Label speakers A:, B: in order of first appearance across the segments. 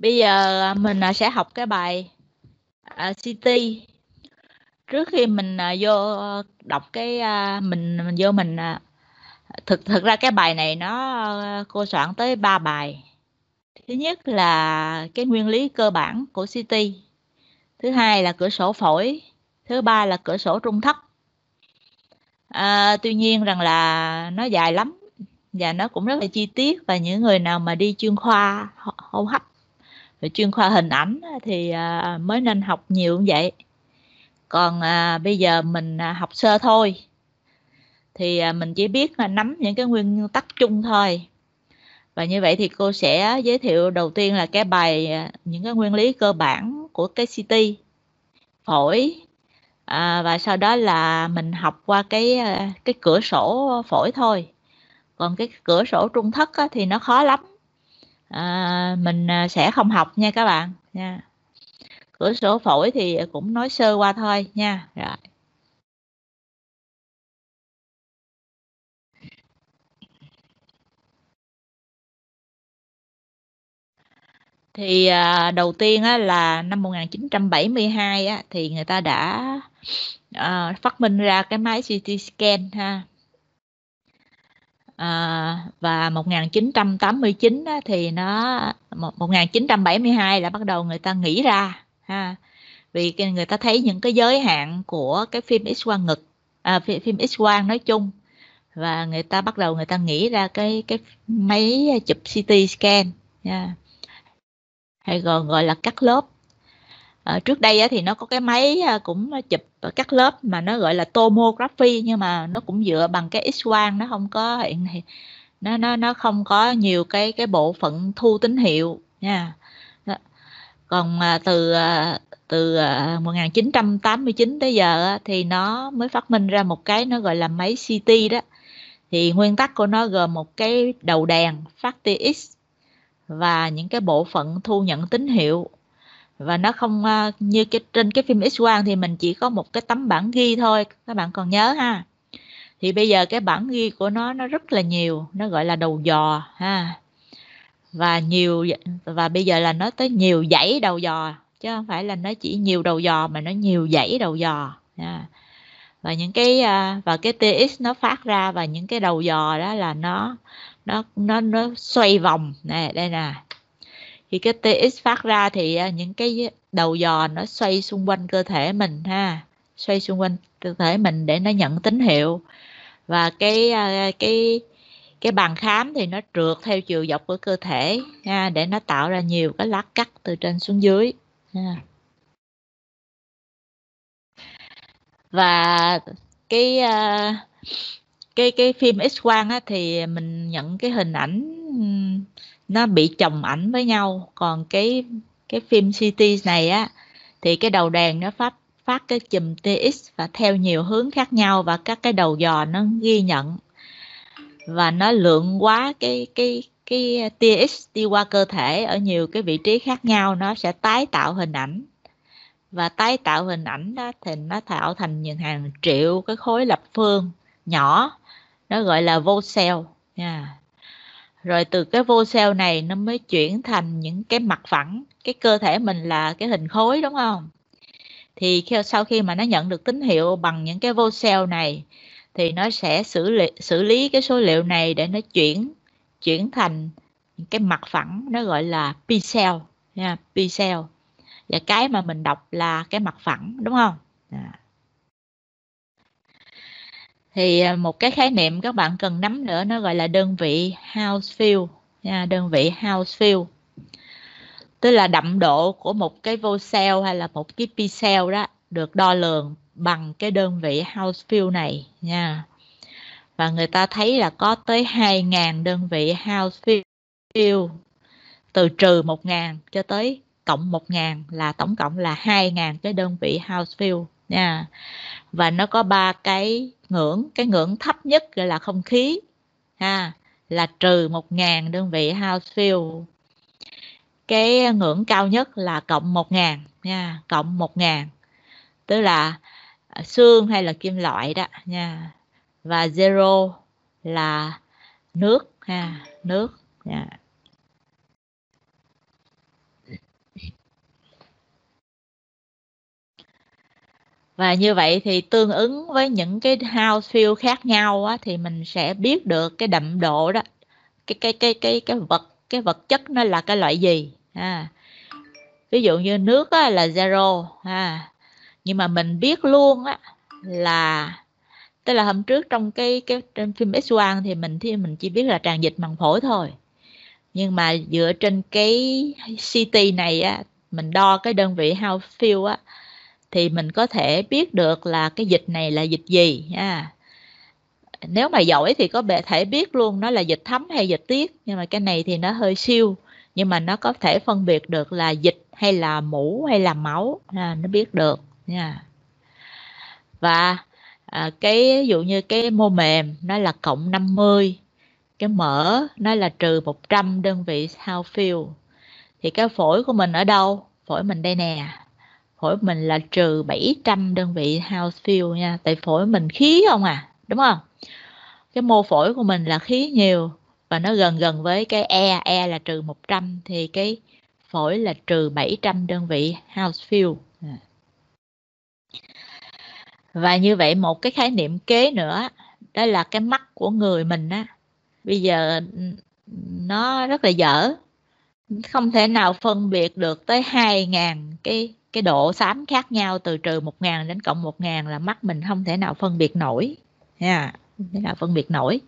A: bây giờ à, mình à, sẽ học cái bài à, uh, city trước khi mình uh, vô đọc cái uh, mình mình vô mình uh, thực thực ra cái bài này nó uh, cô soạn tới ba bài. Thứ nhất là cái nguyên lý cơ bản của city thứ hai là cửa sổ phổi. Thứ ba là cửa sổ trung thất. À, tuy nhiên rằng là nó dài lắm và nó cũng rất là chi tiết và những người nào mà đi chuyên khoa hô hấp về chuyên khoa hình ảnh thì à, mới nên học nhiều như vậy. Còn à, bây giờ mình à, học sơ thôi. Thì mình chỉ biết là nắm những cái nguyên tắc chung thôi. Và như vậy thì cô sẽ giới thiệu đầu tiên là cái bài những cái nguyên lý cơ bản của cái CT phổi. À, và sau đó là mình học qua cái cái cửa sổ phổi thôi. Còn cái cửa sổ trung thất á, thì nó khó lắm à, mình à, sẽ không học nha các bạn nha. Cửa sổ phổi thì cũng nói sơ qua thôi nha rồi. Thì à, đầu tiên á, là năm 1972 á, thì người ta đã à, phát minh ra cái máy CT scan ha à, và 1989 á, thì nó 1972 là bắt đầu người ta nghĩ ra ha. Vì người ta thấy những cái giới hạn của cái phim X quang ngực à, phim X quang nói chung. Và người ta bắt đầu người ta nghĩ ra cái cái máy chụp CT scan nha. Hay còn gọi là cắt lớp à, trước đây á, thì nó có cái máy à, cũng chụp cắt lớp mà nó gọi là tomography nhưng mà nó cũng dựa bằng cái x quang nó không có hiện nó nó nó không có nhiều cái cái bộ phận thu tín hiệu nha. Còn à, từ à, từ à, 1989 tới giờ thì nó mới phát minh ra một cái nó gọi là máy CT đó. Thì nguyên tắc của nó gồm một cái đầu đèn phát tia X và những cái bộ phận thu nhận tín hiệu và nó không uh, như cái trên cái phim X quang thì mình chỉ có một cái tấm bản ghi thôi. Các bạn còn nhớ ha? Thì bây giờ cái bản ghi của nó nó rất là nhiều. Nó gọi là đầu dò ha? Và nhiều và bây giờ là nó tới nhiều dãy đầu dò chứ không phải là nó chỉ nhiều đầu dò mà nó nhiều dãy đầu dò ha. và những cái uh, và cái TX nó phát ra và những cái đầu dò đó là nó nó nó nó xoay vòng. Nè đây nè khi cái TX phát ra thì à, những cái đầu dò nó xoay xung quanh cơ thể mình ha xoay xung quanh cơ thể mình để nó nhận tín hiệu và cái à, cái cái bàn khám thì nó trượt theo chiều dọc của cơ thể ha, để nó tạo ra nhiều cái lát cắt từ trên xuống dưới ha. và cái à, cái cái phim X quang á thì mình nhận cái hình ảnh nó bị chồng ảnh với nhau. Còn cái cái phim CT này á, thì cái đầu đèn nó phát phát cái chùm TX và theo nhiều hướng khác nhau và các cái đầu dò nó ghi nhận. Và nó lượng quá cái cái cái TX đi qua cơ thể ở nhiều cái vị trí khác nhau, nó sẽ tái tạo hình ảnh. Và tái tạo hình ảnh đó thì nó tạo thành những hàng triệu cái khối lập phương nhỏ, nó gọi là vô cell nha rồi từ cái vô cell này nó mới chuyển thành những cái mặt phẳng cái cơ thể mình là cái hình khối đúng không? Thì khi, sau khi mà nó nhận được tín hiệu bằng những cái vô cell này thì nó sẽ xử lý xử lý cái số liệu này để nó chuyển chuyển thành những cái mặt phẳng nó gọi là pixel nha pixel cell và cái mà mình đọc là cái mặt phẳng đúng không? À thì à, một cái khái niệm các bạn cần nắm nữa nó gọi là đơn vị house field nha, đơn vị house field tức là đậm độ của một cái vô cell hay là một cái pi cell đó được đo lường bằng cái đơn vị house field này nha. Và người ta thấy là có tới 2.000 đơn vị house field từ trừ 1.000 cho tới cộng 1.000 là tổng cộng là 2.000 cái đơn vị house field nha. Và nó có ba cái ngưỡng, cái ngưỡng thấp nhất gọi là không khí, ha, là trừ 1.000 đơn vị house field cái ngưỡng cao nhất là cộng 1.000 nha, cộng 1.000 tức là à, xương hay là kim loại đó, nha. Và zero là nước, ha, nước, nha. Và như vậy thì tương ứng với những cái house feel khác nhau á, thì mình sẽ biết được cái đậm độ đó cái cái cái cái cái vật cái vật chất nó là cái loại gì à. ví dụ như nước á, là zero à. nhưng mà mình biết luôn á là tức là hôm trước trong cái cái trên phim X1 thì mình thì mình chỉ biết là tràn dịch màng phổi thôi nhưng mà dựa trên cái CT này á mình đo cái đơn vị how feel á thì mình có thể biết được là cái dịch này là dịch gì nha nếu mà giỏi thì có thể biết luôn nó là dịch thấm hay dịch tiết nhưng mà cái này thì nó hơi siêu nhưng mà nó có thể phân biệt được là dịch hay là mũ hay là máu à, nó biết được nha. Và à, cái ví dụ như cái mô mềm nó là cộng 50 cái mỡ nó là trừ 100 đơn vị how feel thì cái phổi của mình ở đâu? Phổi mình đây nè phổi mình là trừ 700 đơn vị house fill nha, tại phổi mình khí không à đúng không? Cái mô phổi của mình là khí nhiều và nó gần gần với cái E E là trừ 100 thì cái phổi là trừ 700 đơn vị house fill. Và như vậy một cái khái niệm kế nữa, đó là cái mắt của người mình á. Bây giờ nó rất là dở, không thể nào phân biệt được tới 2.000 cái cái độ xám khác nhau từ trừ 1.000 đến cộng 1.000 là mắt mình không thể nào phân biệt nổi. Nha không thể nào phân biệt nổi.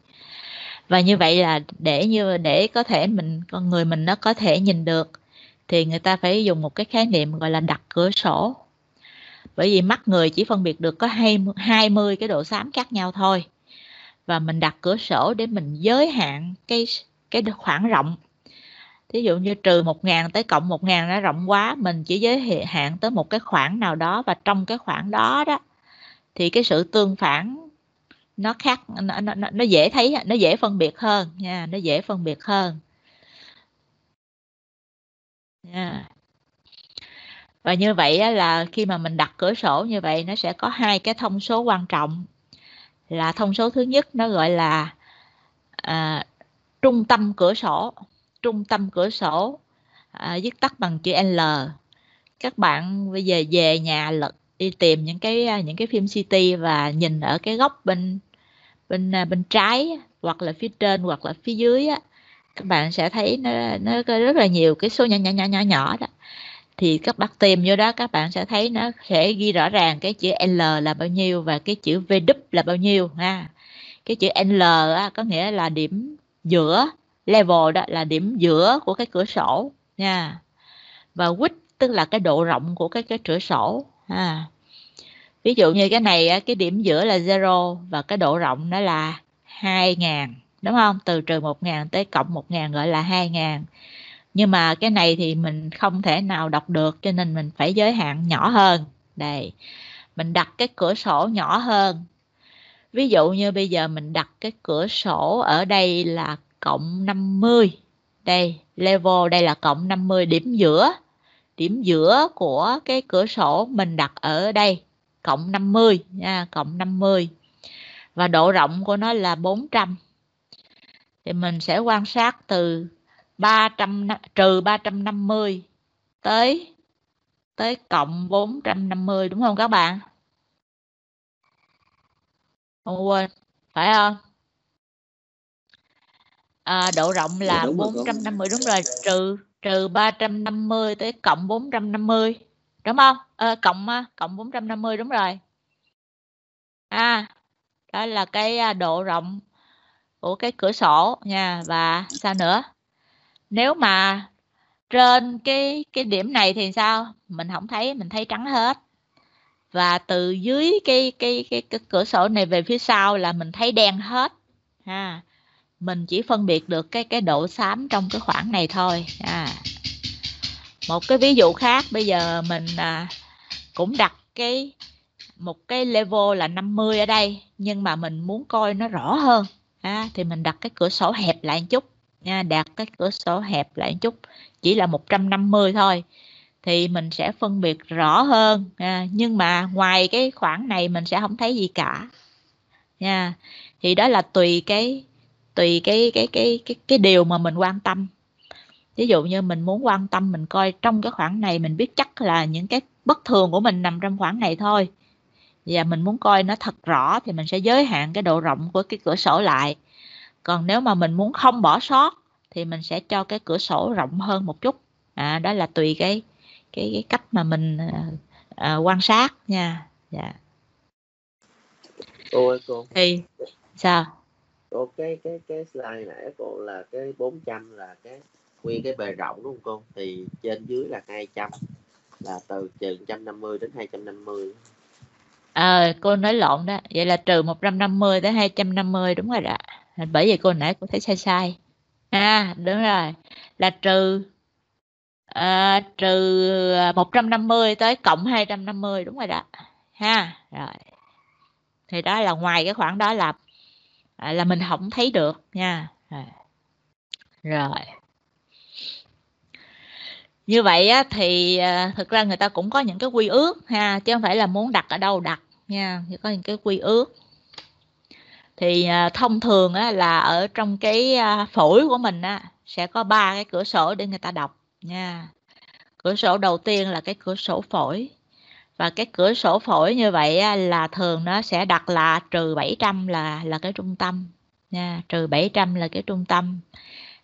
A: Và như vậy là để như để có thể mình con người mình nó có thể nhìn được thì người ta phải dùng một cái khái niệm gọi là đặt cửa sổ. Bởi vì mắt người chỉ phân biệt được có 20, 20 cái độ xám khác nhau thôi. Và mình đặt cửa sổ để mình giới hạn cái cái khoảng rộng. Ví dụ như trừ 1.000 tới cộng 1.000 nó rộng quá, mình chỉ giới hạn tới một cái khoảng nào đó và trong cái khoảng đó đó thì cái sự tương phản nó khác nó, nó, nó dễ thấy nó dễ phân biệt hơn nha nó dễ phân biệt hơn. Nha. Và như vậy là khi mà mình đặt cửa sổ như vậy nó sẽ có hai cái thông số quan trọng. Là thông số thứ nhất nó gọi là à, trung tâm cửa sổ trung tâm cửa sổ à, viết tắt bằng chữ L. Các bạn bây giờ về nhà lật đi tìm những cái à, những cái phim CT và nhìn ở cái góc bên bên à, bên trái hoặc là phía trên hoặc là phía dưới á các bạn sẽ thấy nó nó có rất là nhiều cái số nhỏ nhỏ nhỏ nhỏ nhỏ đó. Thì các bạn tìm vô đó các bạn sẽ thấy nó sẽ ghi rõ ràng cái chữ L là bao nhiêu và cái chữ V là bao nhiêu ha. Cái chữ L á, có nghĩa là điểm giữa level đó là điểm giữa của cái cửa sổ, nha. Và width tức là cái độ rộng của cái cái cửa sổ, ha. Ví dụ như cái này cái điểm giữa là zero và cái độ rộng nó là 2.000 đúng không? Từ trừ 1.000 tới cộng 1.000 gọi là 2.000 nhưng mà cái này thì mình không thể nào đọc được, cho nên mình phải giới hạn nhỏ hơn. Đây, mình đặt cái cửa sổ nhỏ hơn. Ví dụ như bây giờ mình đặt cái cửa sổ ở đây là cộng 50 đây level đây là cộng 50 điểm giữa điểm giữa của cái cửa sổ mình đặt ở đây cộng 50 nha cộng 50 và độ rộng của nó là 400 thì mình sẽ quan sát từ 300 trừ 350 tới tới cộng 450 đúng không các bạn? Không quên, phải không? À, độ rộng là dạ, đúng 450 đúng rồi, trừ trừ 350 tới cộng 450. Đúng không? À, cộng cộng 450 đúng rồi. À, đó là cái độ rộng của cái cửa sổ nha và sao nữa? Nếu mà trên cái cái điểm này thì sao? Mình không thấy, mình thấy trắng hết. Và từ dưới cái cái cái, cái cửa sổ này về phía sau là mình thấy đen hết. Ha mình chỉ phân biệt được cái cái độ xám trong cái khoảng này thôi. À. một cái ví dụ khác bây giờ mình à, cũng đặt cái một cái level là 50 ở đây nhưng mà mình muốn coi nó rõ hơn. À, thì mình đặt cái cửa sổ hẹp lại một chút. Nha đặt cái cửa sổ hẹp lại một chút chỉ là 150 thôi. Thì mình sẽ phân biệt rõ hơn. À, nhưng mà ngoài cái khoảng này mình sẽ không thấy gì cả. Nha thì đó là tùy cái tùy cái cái cái cái cái điều mà mình quan tâm. Ví dụ như mình muốn quan tâm mình coi trong cái khoảng này mình biết chắc là những cái bất thường của mình nằm trong khoảng này thôi. Và mình muốn coi nó thật rõ thì mình sẽ giới hạn cái độ rộng của cái cửa sổ lại. Còn nếu mà mình muốn không bỏ sót thì mình sẽ cho cái cửa sổ rộng hơn một chút. À, đó là tùy cái cái, cái cách mà mình à, à, quan sát nha. Dạ.
B: Cô
A: thì sao
B: cô cái cái cái slide nãy cô là cái 400 là cái nguyên cái bề rộng đúng không cô? Thì trên dưới là 200 là từ trừ 150 đến 250
A: à, cô nói lộn đó. Vậy là trừ 150 tới 250 đúng rồi đó. Bởi vì cô nãy cô thấy sai sai. À đúng rồi. Là trừ à, trừ 150 tới cộng 250 đúng rồi đó. Ha rồi. Thì đó là ngoài cái khoảng đó là à, là mình không thấy được nha. Rồi, rồi. như vậy á, thì à, thực ra người ta cũng có những cái quy ước ha chứ không phải là muốn đặt ở đâu đặt nha thì có những cái quy ước. Thì à, thông thường á, là ở trong cái à, phổi của mình á, sẽ có ba cái cửa sổ để người ta đọc nha. Cửa sổ đầu tiên là cái cửa sổ phổi và cái cửa sổ phổi như vậy là thường nó sẽ đặt là trừ 700 là là cái trung tâm nha. Trừ 700 là cái trung tâm.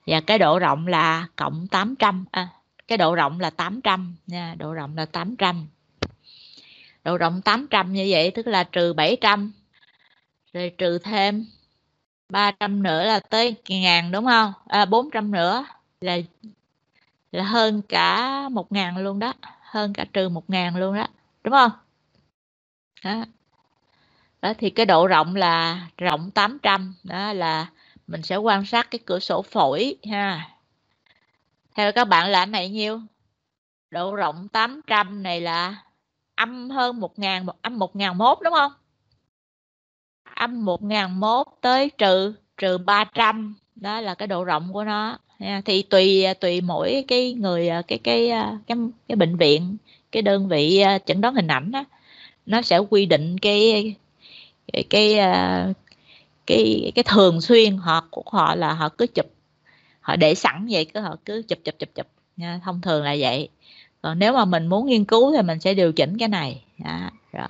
A: Và cái độ rộng là cộng 800 à, cái độ rộng là 800 nha độ rộng là 800 độ rộng 800 như vậy tức là trừ 700 rồi trừ thêm 300 nữa là tới ngàn đúng không? À, 400 nữa là là hơn cả 1 ngàn luôn đó hơn cả trừ 1 ngàn luôn đó đúng không? Đó. đó, thì cái độ rộng là rộng 800 đó là mình sẽ quan sát cái cửa sổ phổi, ha. Theo các bạn là này nhiêu? Độ rộng 800 này là âm hơn 1000 âm 1001 đúng không? Âm 1001 tới trừ trừ 300 đó là cái độ rộng của nó thì tùy tùy mỗi cái người à, cái cái cái cái cái bệnh viện cái đơn vị à, chẩn đoán hình ảnh đó, nó sẽ quy định cái cái cái cái, cái thường xuyên họ của họ là họ cứ chụp họ để sẵn vậy cứ họ cứ chụp chụp chụp chụp. Nha thông thường là vậy. Còn nếu mà mình muốn nghiên cứu thì mình sẽ điều chỉnh cái này. Đó, rồi.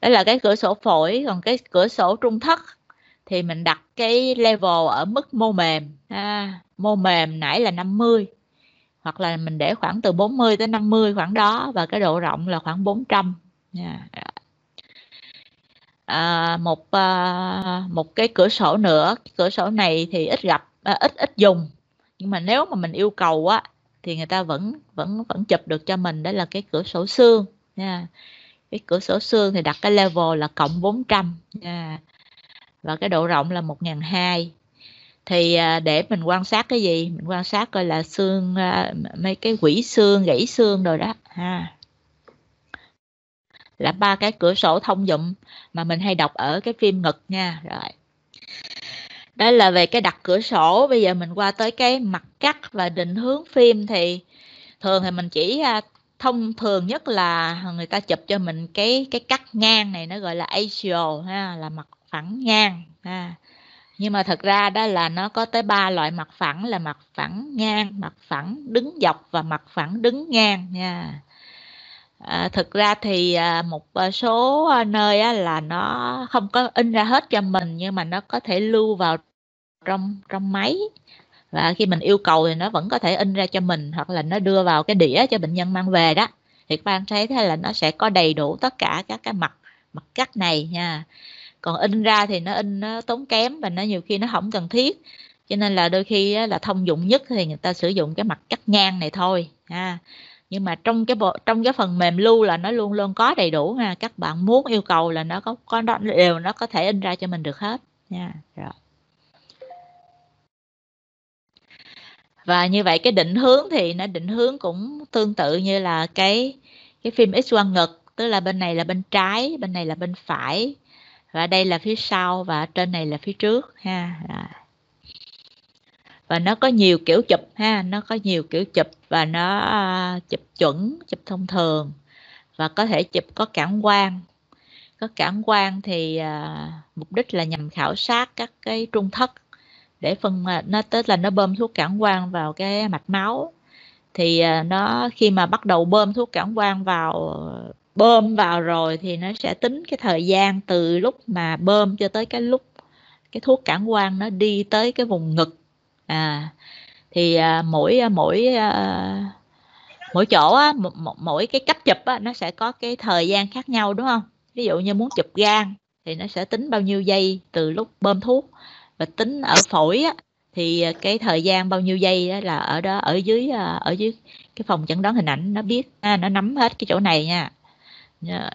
A: Đó là cái cửa sổ phổi. Còn cái cửa sổ trung thất thì mình đặt cái level ở mức mô mềm. Ha. mô mềm nãy là 50 hoặc là mình để khoảng từ 40 tới 50 khoảng đó và cái độ rộng là khoảng 400 nha. À, một à, một cái cửa sổ nữa cửa sổ này thì ít gặp à, ít ít dùng. Nhưng mà nếu mà mình yêu cầu á thì người ta vẫn vẫn vẫn chụp được cho mình. Đó là cái cửa sổ xương. Nha. Cái cửa sổ xương thì đặt cái level là cộng 400 nha. Và cái độ rộng là 1002 thì à, để mình quan sát cái gì? Mình quan sát coi là xương à, mấy cái quỷ xương, gãy xương rồi đó, ha. Là ba cái cửa sổ thông dụng mà mình hay đọc ở cái phim ngực nha. Rồi. Đó là về cái đặt cửa sổ. Bây giờ mình qua tới cái mặt cắt và định hướng phim thì thường thì mình chỉ à, thông thường nhất là người ta chụp cho mình cái cái cắt ngang này, nó gọi là axial ha, là mặt phẳng ngang, ha nhưng mà thật ra đó là nó có tới ba loại mặt phẳng là mặt phẳng ngang mặt phẳng đứng dọc và mặt phẳng đứng ngang nha. À, thực ra thì à, một à, số à, nơi á, là nó không có in ra hết cho mình nhưng mà nó có thể lưu vào trong trong máy. Và khi mình yêu cầu thì nó vẫn có thể in ra cho mình hoặc là nó đưa vào cái đĩa cho bệnh nhân mang về đó. Thì các bạn thấy thế là nó sẽ có đầy đủ tất cả các cái mặt mặt cắt này nha còn in ra thì nó in, nó tốn kém và nó nhiều khi nó không cần thiết. Cho nên là đôi khi là thông dụng nhất thì người ta sử dụng cái mặt cắt ngang này thôi, ha. Nhưng mà trong cái bộ, trong cái phần mềm lưu là nó luôn luôn có đầy đủ nha các bạn muốn yêu cầu là nó có có đều nó có thể in ra cho mình được hết, nha. Rồi. Và như vậy cái định hướng thì nó, định hướng cũng tương tự như là cái cái phim X quang ngực, tức là bên này là bên trái, bên này là bên phải và đây là phía sau và trên này là phía trước ha và nó có nhiều kiểu chụp ha nó có nhiều kiểu chụp và nó à, chụp chuẩn chụp thông thường. Và có thể chụp có cản quan. Có cản quan thì à, mục đích là nhằm khảo sát các cái trung thất để phân à, nó tức là nó bơm thuốc cản quan vào cái mạch máu. Thì à, nó khi mà bắt đầu bơm thuốc cản quan vào bơm vào rồi thì nó sẽ tính cái thời gian từ lúc mà bơm cho tới cái lúc cái thuốc cản quang nó đi tới cái vùng ngực. À thì à, mỗi à, mỗi à, mỗi chỗ á, mỗi cái cách chụp á, nó sẽ có cái thời gian khác nhau đúng không? Ví dụ như muốn chụp gan thì nó sẽ tính bao nhiêu giây từ lúc bơm thuốc và tính ở phổi á, thì cái thời gian bao nhiêu giây đó là ở đó ở dưới à, ở dưới cái phòng chẩn đoán hình ảnh nó biết à, nó nắm hết cái chỗ này nha. Dạ.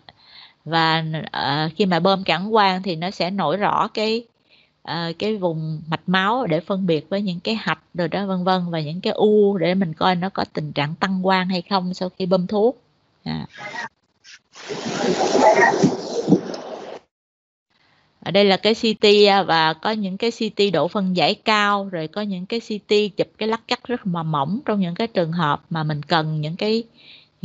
A: và uh, khi mà bơm cản quang thì nó sẽ nổi rõ cái uh, cái vùng mạch máu để phân biệt với những cái hạch rồi đó vân vân và những cái u để mình coi nó có tình trạng tăng quang hay không sau khi bơm thuốc à. ở đây là cái CT à, và có những cái CT độ phân giải cao rồi có những cái CT chụp cái lắc cắt rất mà mỏng trong những cái trường hợp mà mình cần những cái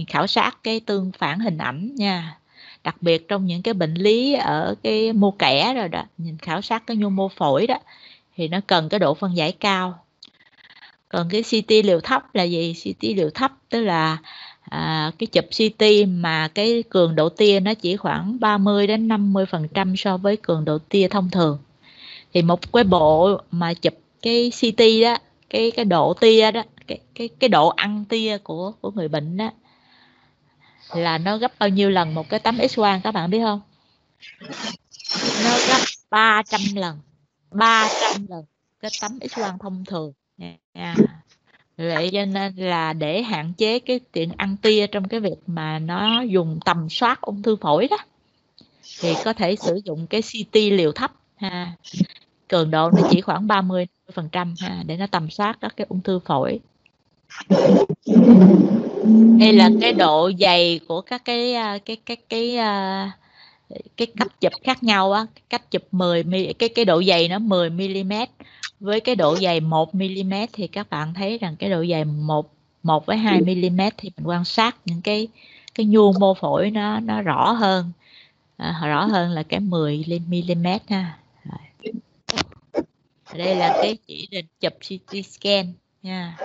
A: khảo sát cái tương phản hình ảnh nha. Đặc biệt trong những cái bệnh lý ở cái mô kẻ rồi đó nhìn khảo sát cái nhu mô phổi đó thì nó cần cái độ phân giải cao. Còn cái CT liều thấp là gì? CT liều thấp tức là à, cái chụp CT mà cái cường độ tia nó chỉ khoảng 30 đến 50 phần trăm so với cường độ tia thông thường. Thì một cái bộ mà chụp cái CT đó cái cái độ tia đó cái cái cái độ ăn tia của của người bệnh đó là nó gấp bao nhiêu lần một cái tấm X quang, các bạn biết không? Nó gấp 300 lần 300 lần cái tấm X quang thông thường nha. Vậy cho nên là để hạn chế cái chuyện ăn tia trong cái việc mà nó dùng tầm soát ung thư phổi đó, thì có thể sử dụng cái CT liều thấp, ha. Cường độ nó chỉ khoảng 30 phần trăm, ha, để nó tầm soát các cái ung thư phổi đây là cái độ dày của các cái à, cái cái cái à, cái cách chụp khác nhau á? Cách chụp 10 cái cái độ dày nó 10 mm với cái độ dày 1 mm thì các bạn thấy rằng cái độ dày 1 1 với 2 mm thì mình quan sát những cái cái nhu mô phổi nó nó rõ hơn. À, rõ hơn là cái 10 mm ha. Đây là cái chỉ định chụp CT scan nha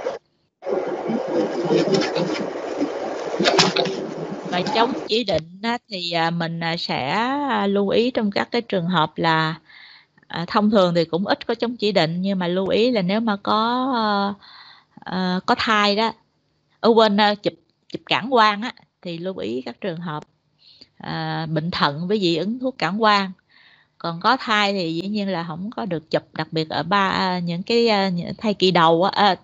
A: và chống chỉ định thì à, mình à, sẽ à, lưu ý trong các cái trường hợp là thông thường thì cũng ít có chống chỉ định nhưng mà lưu ý là nếu mà có ờ, ờ, có thai đó ở quên ờ, chụp chụp cản quang á thì lưu ý các trường hợp bệnh thận với dị ứng thuốc cản quang. Còn có thai thì dĩ nhiên là không có được chụp đặc biệt ở ba những cái thai kỳ đầu á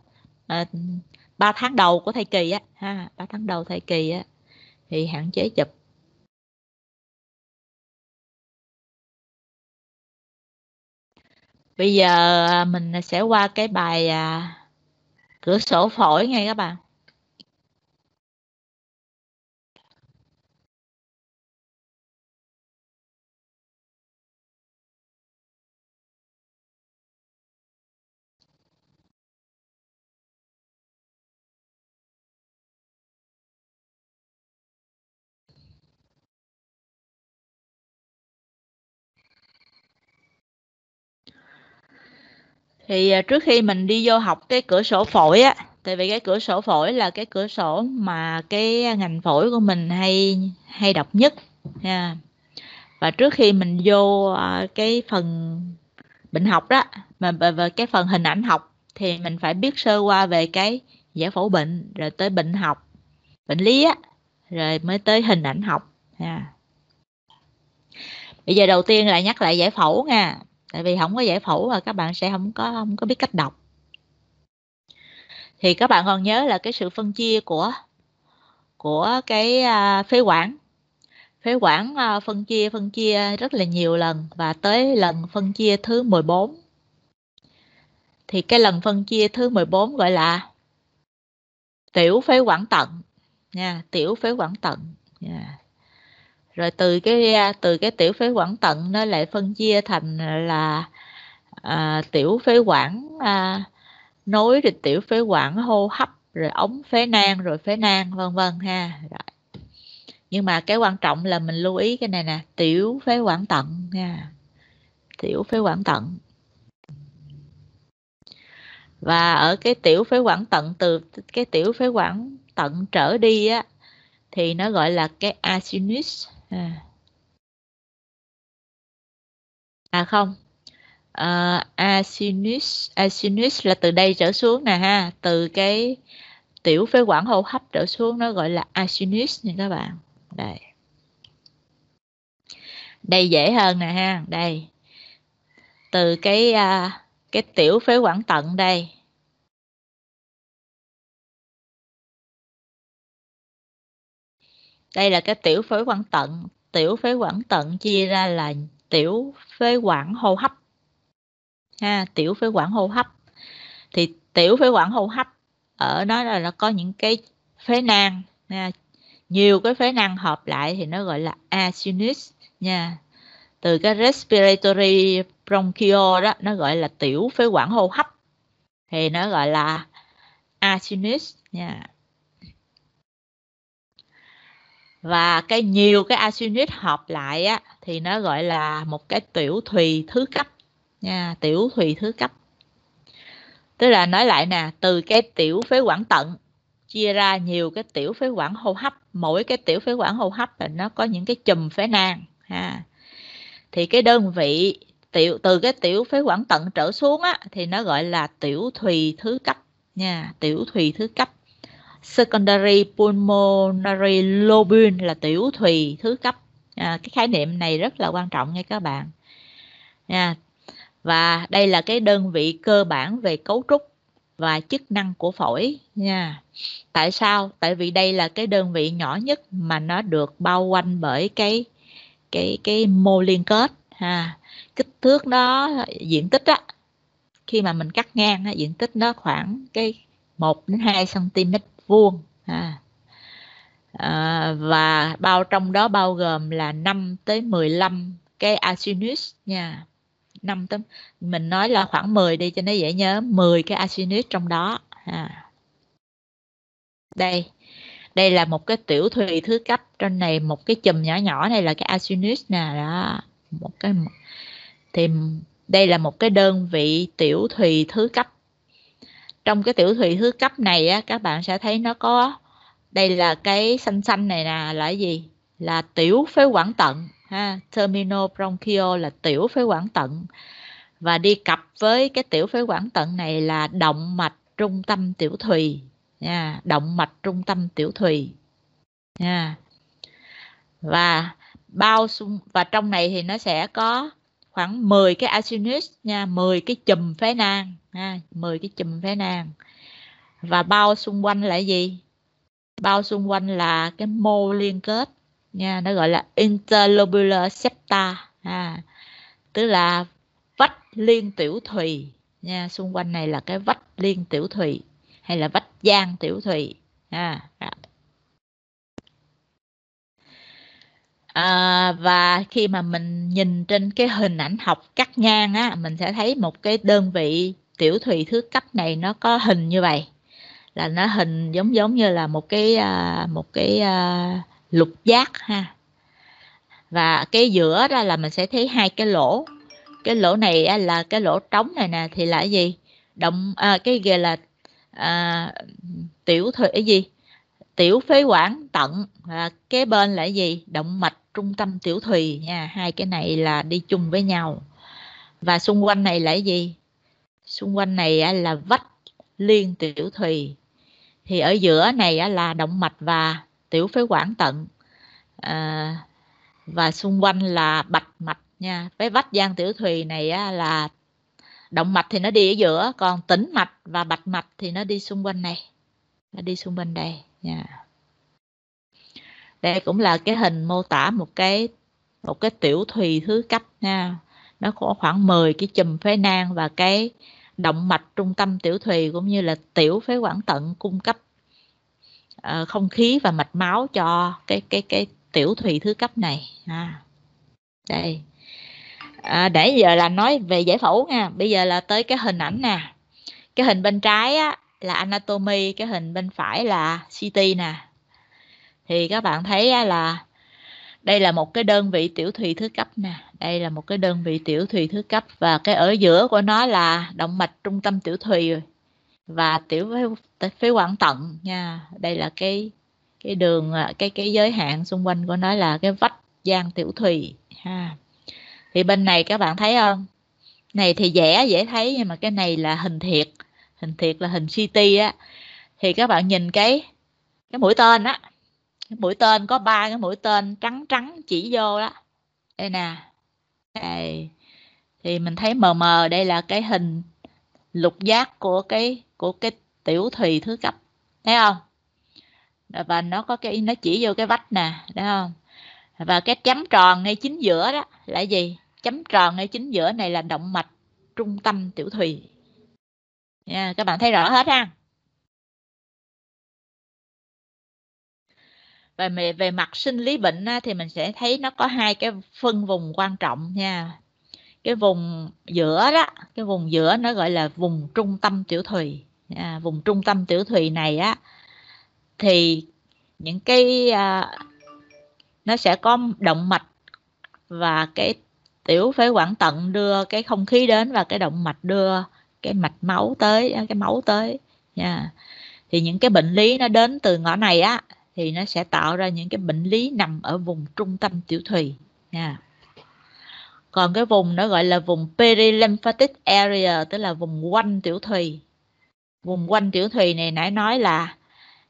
A: à, 3 tháng đầu của thai kỳ á ha 3 tháng đầu thai kỳ á thì hạn chế chụp. Bây giờ à, mình sẽ qua cái bài à, cửa sổ phổi ngay các bạn. Thì à, trước khi mình đi vô học cái cửa sổ phổi á, tại vì cái cửa sổ phổi là cái cửa sổ mà cái ngành phổi của mình hay hay đọc nhất nha và trước khi mình vô à, cái phần bệnh học đó, mà về cái phần hình ảnh học thì mình phải biết sơ qua về cái giải phẫu bệnh, rồi tới bệnh học, bệnh lý á, rồi mới tới hình ảnh học nha bây giờ đầu tiên là nhắc lại giải phẫu nha tại vì không có giải phẫu và các bạn sẽ không có không có biết cách đọc. Thì các bạn còn nhớ là cái sự phân chia của của cái à, phế quản. Phế quản à, phân chia phân chia rất là nhiều lần và tới lần phân chia thứ 14 thì cái lần phân chia thứ 14 gọi là tiểu phế quản tận nha, tiểu phế quản tận nha rồi từ cái à, từ cái tiểu phế quản tận nó lại phân chia thành là à, tiểu phế quản à, nối rồi tiểu phế quản hô hấp rồi ống phế nang rồi phế nang vân vân ha. Rồi. nhưng mà cái quan trọng là mình lưu ý cái này nè tiểu phế quản tận nha tiểu phế quản tận. Và ở cái tiểu phế quản tận từ cái tiểu phế quản tận trở đi á thì nó gọi là cái asinus à, à không. À, asinus asinus là từ đây trở xuống nè ha từ cái tiểu phế quản hô hấp trở xuống nó gọi là asinus nha các bạn. Đây. Đây dễ hơn nè ha đây. Từ cái à, cái tiểu phế quản tận đây. Đây là cái tiểu phế quản tận. Tiểu phế quản tận chia ra là tiểu phế quản hô hấp. Ha, tiểu phế quản hô hấp. Thì tiểu phế quản hô hấp, ở đó là nó có những cái phế nang, nha. Nhiều cái phế nang hợp lại thì nó gọi là asinus nha. Từ cái respiratory bronchial đó, nó gọi là tiểu phế quản hô hấp. Thì nó gọi là asinus nha. Và cái nhiều cái asinus hợp lại á, thì nó gọi là một cái tiểu thùy thứ cấp nha, tiểu thùy thứ cấp. Tức là nói lại nè, từ cái tiểu phế quản tận, chia ra nhiều cái tiểu phế quản hô hấp, mỗi cái tiểu phế quản hô hấp là nó có những cái chùm phế nang, ha. Thì cái đơn vị tiểu, từ cái tiểu phế quản tận trở xuống á, thì nó gọi là tiểu thùy thứ cấp nha, tiểu thùy thứ cấp secondary pulmonary lobule là tiểu thùy thứ cấp. À, cái khái niệm này rất là quan trọng nha các bạn. Nha và đây là cái đơn vị cơ bản về cấu trúc và chức năng của phổi nha. Tại sao? Tại vì đây là cái đơn vị nhỏ nhất mà nó được bao quanh bởi cái cái cái mô liên kết. Ha kích thước nó diện tích á khi mà mình cắt ngang á, diện tích nó khoảng cái 1 đến 2 cm vuông à. à, và bao trong đó bao gồm là 5 tới 15 cái acinus nha 5 tới mình nói là khoảng 10 đi cho nó dễ nhớ 10 cái acinus trong đó à. đây đây là một cái tiểu thùy thứ cấp trên này một cái chùm nhỏ nhỏ này là cái acinus nè đó một cái thì đây là một cái đơn vị tiểu thùy thứ cấp trong cái tiểu thùy thứ cấp này á, các bạn sẽ thấy nó có đây là cái xanh xanh này nè là cái gì? Là tiểu phế quản tận ha terminal bronchial là tiểu phế quản tận. Và đi cặp với cái tiểu phế quản tận này là động mạch trung tâm tiểu thùy nha động mạch trung tâm tiểu thùy nha. Và bao xung và trong này thì nó sẽ có khoảng 10 cái acinus nha 10 cái chùm phế nang, ha 10 cái chùm phế nang. Và bao xung quanh là gì? Bao xung quanh là cái mô liên kết nha, nó gọi là interlobular septa, ha. Tức là vách liên tiểu thùy nha, xung quanh này là cái vách liên tiểu thùy hay là vách giang tiểu thùy ha. À, và khi mà mình nhìn trên cái hình ảnh học cắt ngang á mình sẽ thấy một cái đơn vị tiểu thùy thứ cấp này nó có hình như vậy. Là nó hình giống giống như là một cái à, một cái à, lục giác ha. Và cái giữa đó là mình sẽ thấy hai cái lỗ. Cái lỗ này là cái lỗ trống này nè thì là cái gì? Động à, cái gọi là à, tiểu thủy cái gì? Tiểu phế quản tận. À, kế bên là cái gì? Động mạch trung tâm tiểu thùy nha. Hai cái này là đi chung với nhau. Và xung quanh này là gì? Xung quanh này là vách liên tiểu thùy. Thì ở giữa này là động mạch và tiểu phế quản tận. À, và xung quanh là bạch mạch nha. Với vách gian tiểu thùy này là động mạch thì nó đi ở giữa còn tĩnh mạch và bạch mạch thì nó đi xung quanh này. Nó đi xung quanh đây nha đây cũng là cái hình mô tả một cái một cái tiểu thùy thứ cấp nha nó có khoảng 10 cái chùm phế nang và cái động mạch trung tâm tiểu thùy cũng như là tiểu phế quản tận cung cấp uh, không khí và mạch máu cho cái cái cái tiểu thùy thứ cấp này ha. Đây. À, để giờ là nói về giải phẫu nha. Bây giờ là tới cái hình ảnh nè. Cái hình bên trái á, là anatomy cái hình bên phải là CT nè thì các bạn thấy là đây là một cái đơn vị tiểu thùy thứ cấp nè. Đây là một cái đơn vị tiểu thùy thứ cấp và cái ở giữa của nó là động mạch trung tâm tiểu thùy và tiểu phế, phế quản tận nha. Đây là cái cái đường à, cái cái giới hạn xung quanh của nó là cái vách gian tiểu thùy ha. Thì bên này các bạn thấy không? Này thì vẽ dễ thấy nhưng mà cái này là hình thiệt hình thiệt là hình CT á. Thì các bạn nhìn cái cái mũi tên á mũi tên, có ba cái mũi tên trắng trắng chỉ vô đó. Đây nè. Đây. Thì mình thấy mờ mờ, đây là cái hình lục giác của cái của cái tiểu thùy thứ cấp. Thấy không? Và nó có cái, nó chỉ vô cái vách nè, thấy không? Và cái chấm tròn ngay chính giữa đó là gì? Chấm tròn ngay chính giữa này là động mạch trung tâm tiểu thùy. Nha, các bạn thấy rõ hết ha? Và về, về mặt sinh lý bệnh á, thì mình sẽ thấy nó có hai cái phân vùng quan trọng nha. Cái vùng giữa đó cái vùng giữa nó gọi là vùng trung tâm tiểu thùy. À, vùng trung tâm tiểu thùy này á thì những cái à, nó sẽ có động mạch và cái tiểu phế quản tận đưa cái không khí đến và cái động mạch đưa cái mạch máu tới cái máu tới nha. Thì những cái bệnh lý nó đến từ ngõ này á thì nó sẽ tạo ra những cái bệnh lý nằm ở vùng trung tâm tiểu thùy, nha. Còn cái vùng nó gọi là vùng perilymphatic area, tức là vùng quanh tiểu thùy. Vùng quanh tiểu thùy này nãy nói là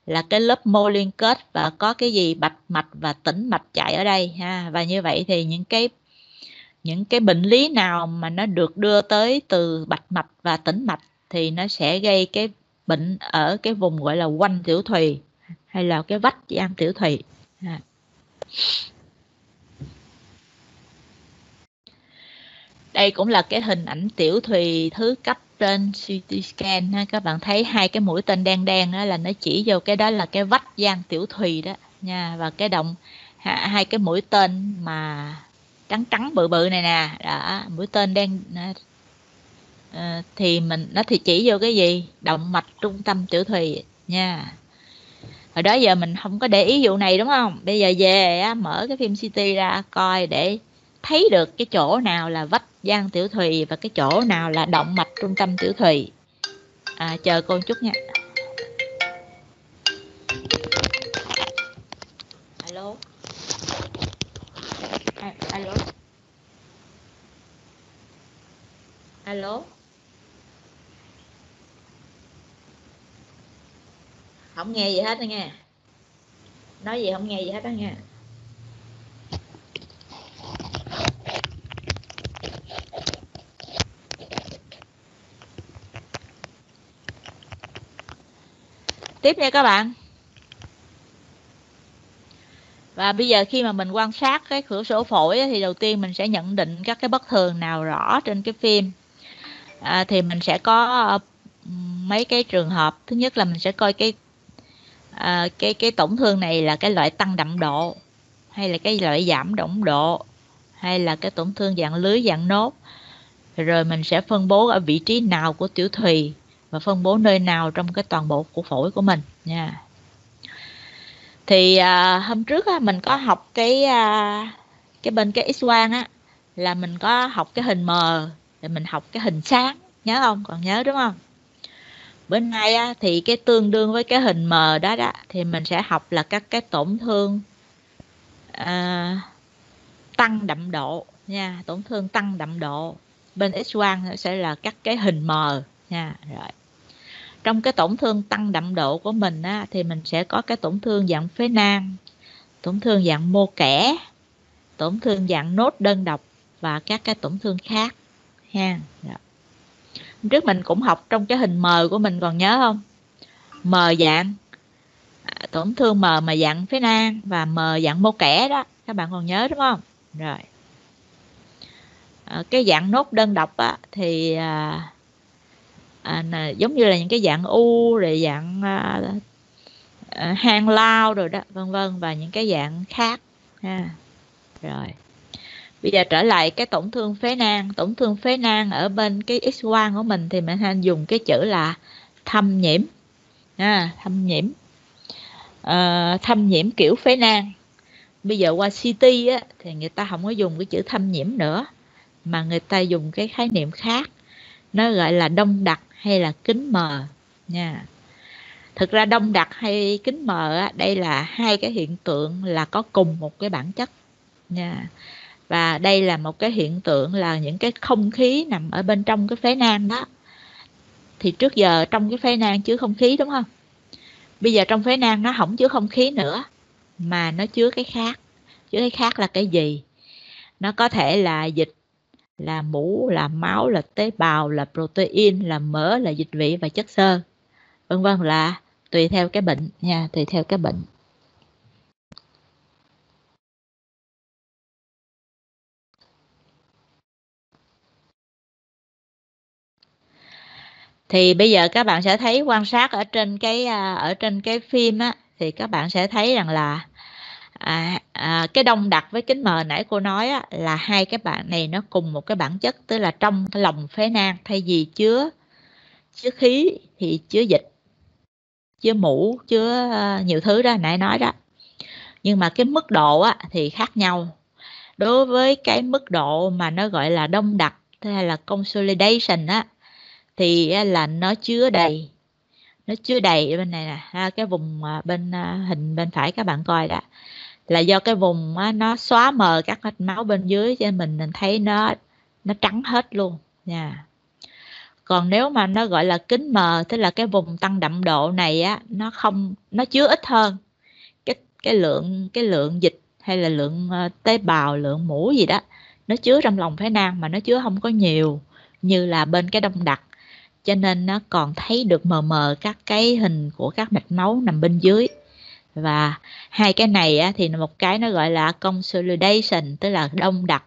A: là cái lớp mô liên kết và có cái gì bạch mạch và tĩnh mạch chạy ở đây, ha. Và như vậy thì những cái những cái bệnh lý nào mà nó được đưa tới từ bạch mạch và tĩnh mạch thì nó sẽ gây cái bệnh ở cái vùng gọi là quanh tiểu thùy hay là cái vách gian tiểu thụy? À. đây cũng là cái hình ảnh tiểu thùy thứ cấp trên CT scan ha. các bạn thấy hai cái mũi tên đen đen đó là nó chỉ vô cái đó là cái vách gian tiểu thùy đó nha. Và cái động hai cái mũi tên mà trắng trắng bự bự này nè, đó, mũi tên đen ờ, thì mình, nó thì chỉ vô cái gì? Động mạch trung tâm tiểu thùy nha hồi đó giờ mình không có để ý vụ này đúng không? Bây giờ về á, mở cái phim CT ra coi để thấy được cái chỗ nào là vách gian tiểu thùy và cái chỗ nào là động mạch trung tâm tiểu thùy. À, chờ cô chút nha. Alo? À, alo? Alo? Không nghe gì hết đó nghe. Nói gì không nghe gì hết đó nghe. Tiếp nha các bạn. Và bây giờ khi mà mình quan sát cái cửa sổ phổi thì đầu tiên mình sẽ nhận định các cái bất thường nào rõ trên cái phim. À, thì mình sẽ có mấy cái trường hợp. Thứ nhất là mình sẽ coi cái à, cái cái tổn thương này là cái loại tăng đậm độ hay là cái loại giảm động độ hay là cái tổn thương dạng lưới dạng nốt. Rồi mình sẽ phân bố ở vị trí nào của tiểu thùy và phân bố nơi nào trong cái toàn bộ của phổi của mình nha. Thì à, hôm trước á, mình có học cái à, cái bên cái x quang á là mình có học cái hình mờ rồi mình học cái hình sáng nhớ không? Còn nhớ đúng không? Bên nay á, thì cái tương đương với cái hình mờ đó đó thì mình sẽ học là các cái tổn thương à, tăng đậm độ nha tổn thương tăng đậm độ bên x quang sẽ là các cái hình mờ nha rồi trong cái tổn thương tăng đậm độ của mình á, thì mình sẽ có cái tổn thương dạng phế nang tổn thương dạng mô kẻ tổn thương dạng nốt đơn độc và các cái tổn thương khác ha Rồi trước mình cũng học trong cái hình mờ của mình còn nhớ không? Mờ dạng à, tổn thương mờ mà dạng phế nang và mờ dạng mô kẻ đó. Các bạn còn nhớ đúng không? Rồi. À, cái dạng nốt đơn độc á, thì à, à, giống như là những cái dạng u rồi dạng à, à, hang lao rồi đó vân vân và những cái dạng khác ha. Rồi bây giờ trở lại cái tổn thương phế nang. Tổn thương phế nang ở bên cái x quang của mình thì mình hay dùng cái chữ là thâm nhiễm. À, thâm nhiễm. À, thâm nhiễm kiểu phế nang. Bây giờ qua CT á, thì người ta không có dùng cái chữ thâm nhiễm nữa mà người ta dùng cái khái niệm khác. Nó gọi là đông đặc hay là kính mờ. Nha. Thực ra đông đặc hay kính mờ á, đây là hai cái hiện tượng là có cùng một cái bản chất. Nha và đây là một cái hiện tượng là những cái không khí nằm ở bên trong cái phế nang đó. Thì trước giờ trong cái phế nang chứa không khí, đúng không? Bây giờ trong phế nang nó không chứa không khí nữa, mà nó chứa cái khác. Chứa cái khác là cái gì? Nó có thể là dịch, là mũ, là máu, là tế bào, là protein, là mỡ, là dịch vị và chất xơ, vân vân là tùy theo cái bệnh nha, tùy theo cái bệnh. Thì bây giờ các bạn sẽ thấy quan sát ở trên cái à, ở trên cái phim á thì các bạn sẽ thấy rằng là à, à, cái đông đặc với kính mờ nãy cô nói á, là hai cái bạn này nó cùng một cái bản chất tức là trong cái lòng phế nang thay vì chứa chứa khí thì chứa dịch chứa mũ chứa uh, nhiều thứ đó nãy nói đó. Nhưng mà cái mức độ á, thì khác nhau. Đối với cái mức độ mà nó gọi là đông đặc hay là consolidation á thì là nó chứa đầy, nó chứa đầy bên này nè cái vùng à, bên à, hình bên phải các bạn coi đó. Là do cái vùng nó xóa mờ các mạch máu bên dưới cho mình mình thấy nó nó trắng hết luôn, nha. Còn nếu mà nó, gọi là, kính mờ, tức là cái vùng tăng đậm độ này á, nó không, nó chứa ít hơn, cái cái lượng cái lượng dịch hay là lượng à, tế bào, lượng mũ gì đó, nó chứa trong lòng phế nang mà nó chứa không có nhiều như là bên cái đông đặc cho nên nó còn thấy được mờ mờ các cái hình của các mạch máu nằm bên dưới. Và hai cái này á, thì một cái nó gọi là consolidation tức là đông đặc.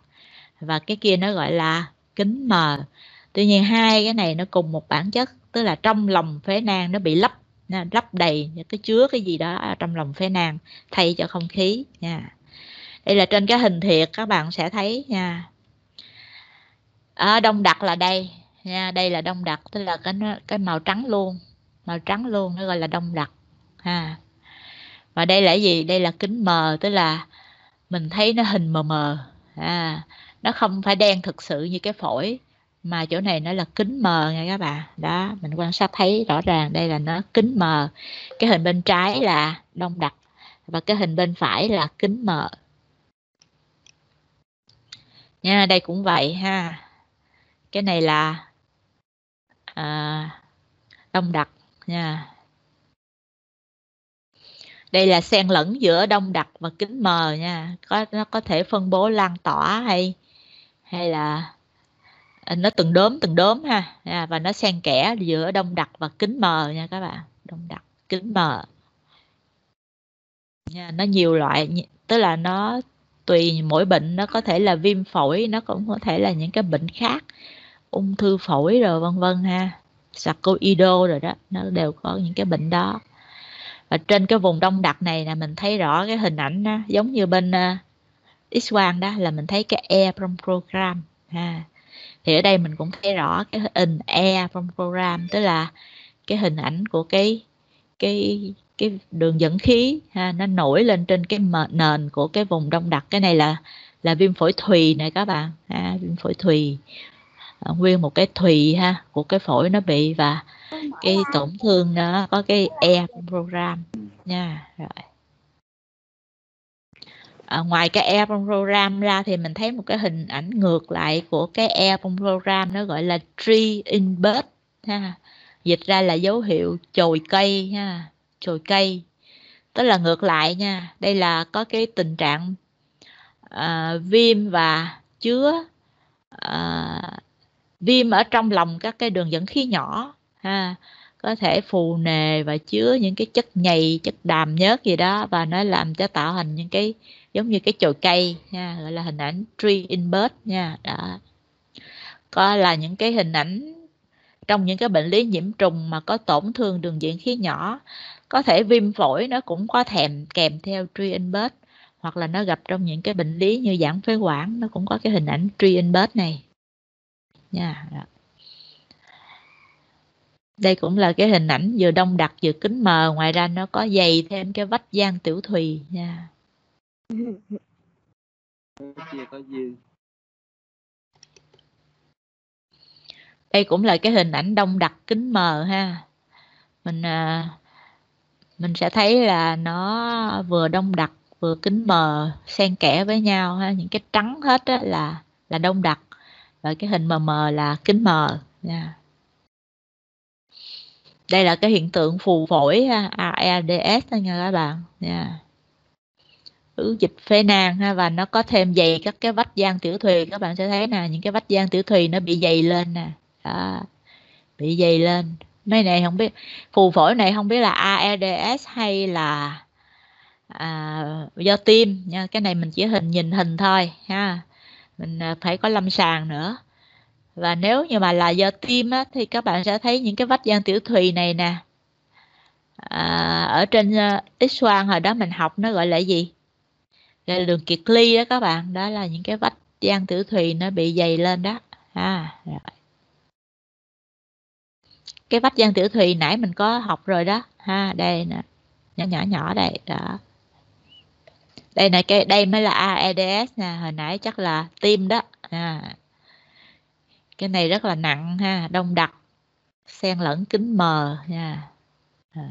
A: Và cái kia nó gọi là kính mờ. Tuy nhiên hai cái này nó cùng một bản chất tức là trong lòng phế nang nó bị lấp lấp đầy cái chứa cái gì đó trong lòng phế nang thay cho không khí nha. Đây là trên cái hình thiệt các bạn sẽ thấy nha. À, đông đặc là đây nha đây là đông đặc tức là cái cái màu trắng luôn màu trắng luôn nó gọi là đông đặc ha. Và đây là gì? Đây là kính mờ tức là mình thấy nó hình mờ mờ à, nó không phải đen thực sự như cái phổi mà chỗ này nó là kính mờ nha các bạn. Đó mình quan sát thấy rõ ràng đây là nó kính mờ. Cái hình bên trái là đông đặc và cái hình bên phải là kính mờ. Nha đây cũng vậy ha. Cái này là à, đông đặc nha. Đây là xen lẫn giữa đông đặc và kính mờ nha. Có nó có thể phân bố lan tỏa hay hay là à, nó từng đốm từng đốm ha. Nha, và nó xen kẽ giữa đông đặc và kính mờ nha các bạn. Đông đặc kính mờ. Nha, nó nhiều loại tức là nó tùy mỗi bệnh nó có thể là viêm phổi nó cũng có thể là những cái bệnh khác ung thư phổi rồi vân vân ha. Sarcoido rồi đó nó đều có những cái bệnh đó. Và trên cái vùng đông đặc này là mình thấy rõ cái hình ảnh đó, giống như bên uh, x quang đó là mình thấy cái e trong program ha. Thì ở đây mình cũng thấy rõ cái hình e trong program tức là cái hình ảnh của cái cái cái đường dẫn khí ha, nó nổi lên trên cái nền của cái vùng đông đặc. Cái này là là viêm phổi thùy này các bạn ha, viêm phổi thùy. Ờ, nguyên một cái thùy ha của cái phổi nó bị và cái tổn thương nó có cái e program nha rồi. À, ngoài cái e program ra thì mình thấy một cái hình ảnh ngược lại của cái e program nó gọi là tree in bud ha dịch ra là dấu hiệu chồi cây ha chồi cây. Tức là ngược lại nha đây là có cái tình trạng uh, viêm và chứa uh, viêm ở trong lòng các cái đường dẫn khí nhỏ, ha, có thể phù nề và chứa những cái chất nhầy, chất đàm nhớt gì đó và nó làm cho tạo thành những cái, giống như cái chồi cây nha gọi là hình ảnh tree in bird nha, đó. Có là những cái hình ảnh trong những cái bệnh lý nhiễm trùng mà có tổn thương đường diễn khí nhỏ, có thể viêm phổi nó cũng có thèm kèm theo tree in bird, hoặc là nó gặp trong những cái bệnh lý như giãn phế quản, nó cũng có cái hình ảnh tree in bird này nha. Đó đây cũng là cái hình ảnh vừa đông đặc vừa kính mờ ngoài ra nó có dày thêm cái vách gian tiểu thùy nha. Đây cũng là cái hình ảnh đông đặc kính mờ ha. Mình à, mình sẽ thấy là nó vừa đông đặc vừa kính mờ xen kẽ với nhau ha. Những cái trắng hết á là là đông đặc và cái hình mờ mờ là kính mờ nha. Đây là cái hiện tượng phù phổi ARDS nha các bạn nha. Ứ dịch phế nang ha và nó có thêm dày các cái vách gian tiểu thùy các bạn sẽ thấy nè những cái vách gian tiểu thùy nó bị dày lên nè đó bị dày lên. Mấy này không biết phù phổi này không biết là ARDS hay là à, do tim nha cái này mình chỉ hình nhìn hình thôi ha mình à, phải có lâm sàng nữa. Và nếu như mà là do tim á, thì các bạn sẽ thấy những cái vách gian tiểu thùy này nè. À, ở trên à, x quang hồi đó mình học nó gọi là gì? Là đường kiệt ly đó các bạn. Đó là những cái vách gian tiểu thùy nó bị dày lên đó. Ha rồi. cái vách gian tiểu thùy nãy mình có học rồi đó. Ha đây nè. Nhỏ nhỏ nhỏ đây. Đó đây này cái đây mới là AEDS nè hồi nãy chắc là tim đó à. cái này rất là nặng ha đông đặc xen lẫn kính mờ nha à.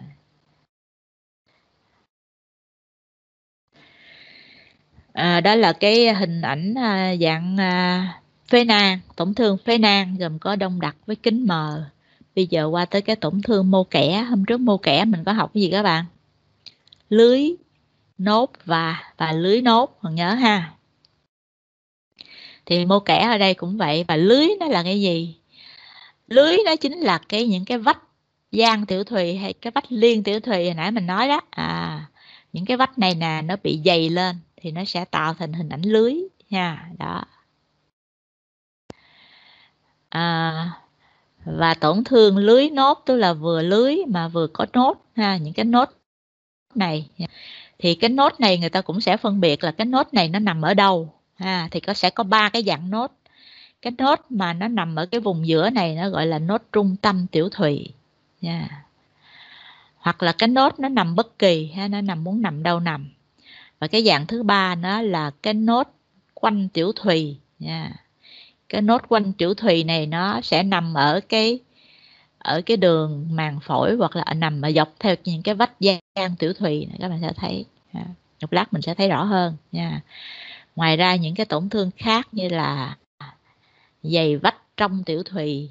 A: À, đó là cái hình ảnh à, dạng à, phế nang tổn thương phế nang gồm có đông đặc với kính mờ bây giờ qua tới cái tổn thương mô kẻ hôm trước mô kẻ mình có học cái gì các bạn lưới nốt và và lưới nốt còn nhớ ha. Thì mô kẻ ở đây cũng vậy và lưới nó là cái gì? Lưới nó chính là cái những cái vách gian tiểu thùy hay cái vách liên tiểu thùy hồi nãy mình nói đó. À những cái vách này nè nó bị dày lên thì nó sẽ tạo thành hình ảnh lưới nha đó. À, và tổn thương lưới nốt tức là vừa lưới mà vừa có nốt ha những cái nốt này thì cái nốt này người ta cũng sẽ phân biệt là cái nốt này nó nằm ở đâu. Ha, thì có sẽ có ba cái dạng nốt. Cái nốt mà nó nằm ở cái vùng giữa này nó gọi là nốt trung tâm tiểu thùy nha. Hoặc là cái nốt nó nằm bất kỳ ha, nó nằm muốn nằm đâu nằm. Và cái dạng thứ ba nó là cái nốt quanh tiểu thùy nha. Cái nốt quanh tiểu thùy này nó sẽ nằm ở cái ở cái đường màng phổi hoặc là nằm ở dọc theo những cái vách gian tiểu thùy này, các bạn sẽ thấy à, một lát mình sẽ thấy rõ hơn nha. Ngoài ra những cái tổn thương khác như là dày vách trong tiểu thùy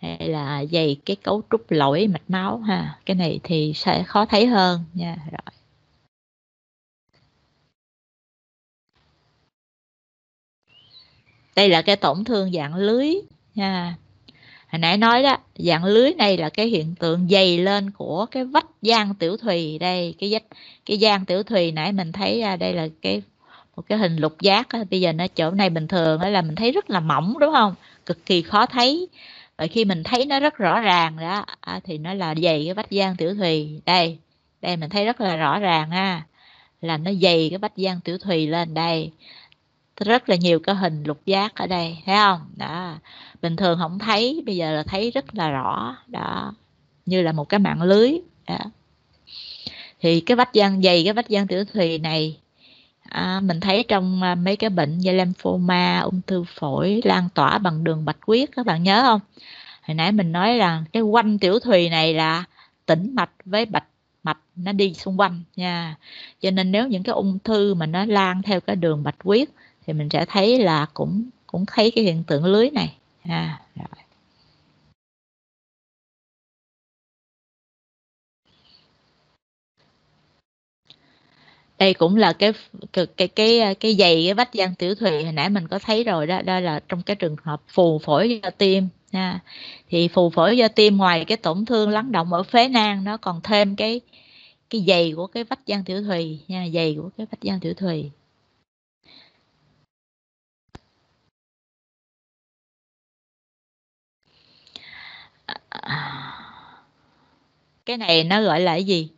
A: hay là dày cái cấu trúc lỗi mạch máu ha, cái này thì sẽ khó thấy hơn nha. Rồi. Đây là cái tổn thương dạng lưới nha hồi nãy nói đó dạng lưới này là cái hiện tượng dày lên của cái vách giang tiểu thùy đây. Cái vách cái giang tiểu thùy nãy mình thấy ra đây là cái một cái hình lục giác bây giờ nó chỗ này bình thường là mình thấy rất là mỏng đúng không? Cực kỳ khó thấy. Và khi mình thấy nó rất rõ ràng đó à, thì nó là dày cái vách giang tiểu thùy. Đây đây mình thấy rất là rõ ràng ha là nó dày cái vách giang tiểu thùy lên đây rất là nhiều cái hình lục giác ở đây thấy không? Đó. Bình thường không thấy bây giờ là thấy rất là rõ đó. Như là một cái mạng lưới đó. thì cái vách gian dày cái vách gian tiểu thùy này à, mình thấy trong à, mấy cái bệnh như lymphoma ung thư phổi lan tỏa bằng đường bạch huyết các bạn nhớ không? Hồi nãy mình nói là cái quanh tiểu thùy này là tĩnh mạch với bạch mạch nó đi xung quanh nha. Cho nên nếu những cái ung thư mà nó lan theo cái đường bạch huyết thì mình sẽ thấy là cũng cũng thấy cái hiện tượng lưới này. Ha rồi. đây cũng là cái cái cái cái cái dày cái vách giang tiểu thùy hồi nãy mình có thấy rồi đó đây là trong cái trường hợp phù phổi do tim nha thì phù phổi do tim ngoài cái tổn thương lắng động ở phế nang, nó còn thêm cái cái dày của cái vách giang tiểu thùy nha dày của cái vách giang tiểu thùy. Cái này nó gọi là cái gì?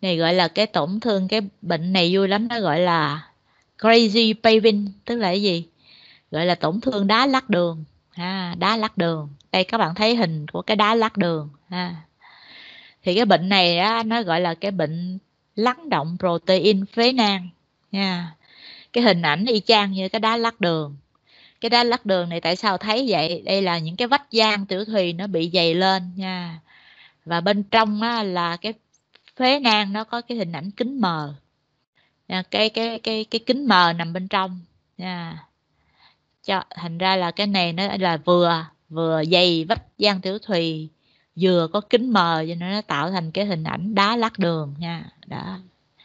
A: Này gọi là cái tổn thương cái bệnh này vui lắm nó gọi là crazy paving tức là cái gì? Gọi là tổn thương đá lắc đường. Ha đá lắc đường. Đây các bạn thấy hình của cái đá lắc đường ha. Thì cái bệnh này á, nó gọi là cái bệnh lắng động protein phế nang nha cái hình ảnh y chang như cái đá lắc đường. Cái đá lắc đường này tại sao thấy vậy? Đây là những cái vách gian tiểu thùy nó bị dày lên nha và bên trong á, là cái phế nang nó có cái hình ảnh kính mờ. À, cái cái cái cái kính mờ nằm bên trong. Nha. Cho thành ra là cái này nó là vừa vừa dày vách gian tiểu thùy vừa có kính mờ cho nên nó tạo thành cái hình ảnh đá lát đường nha. Đó.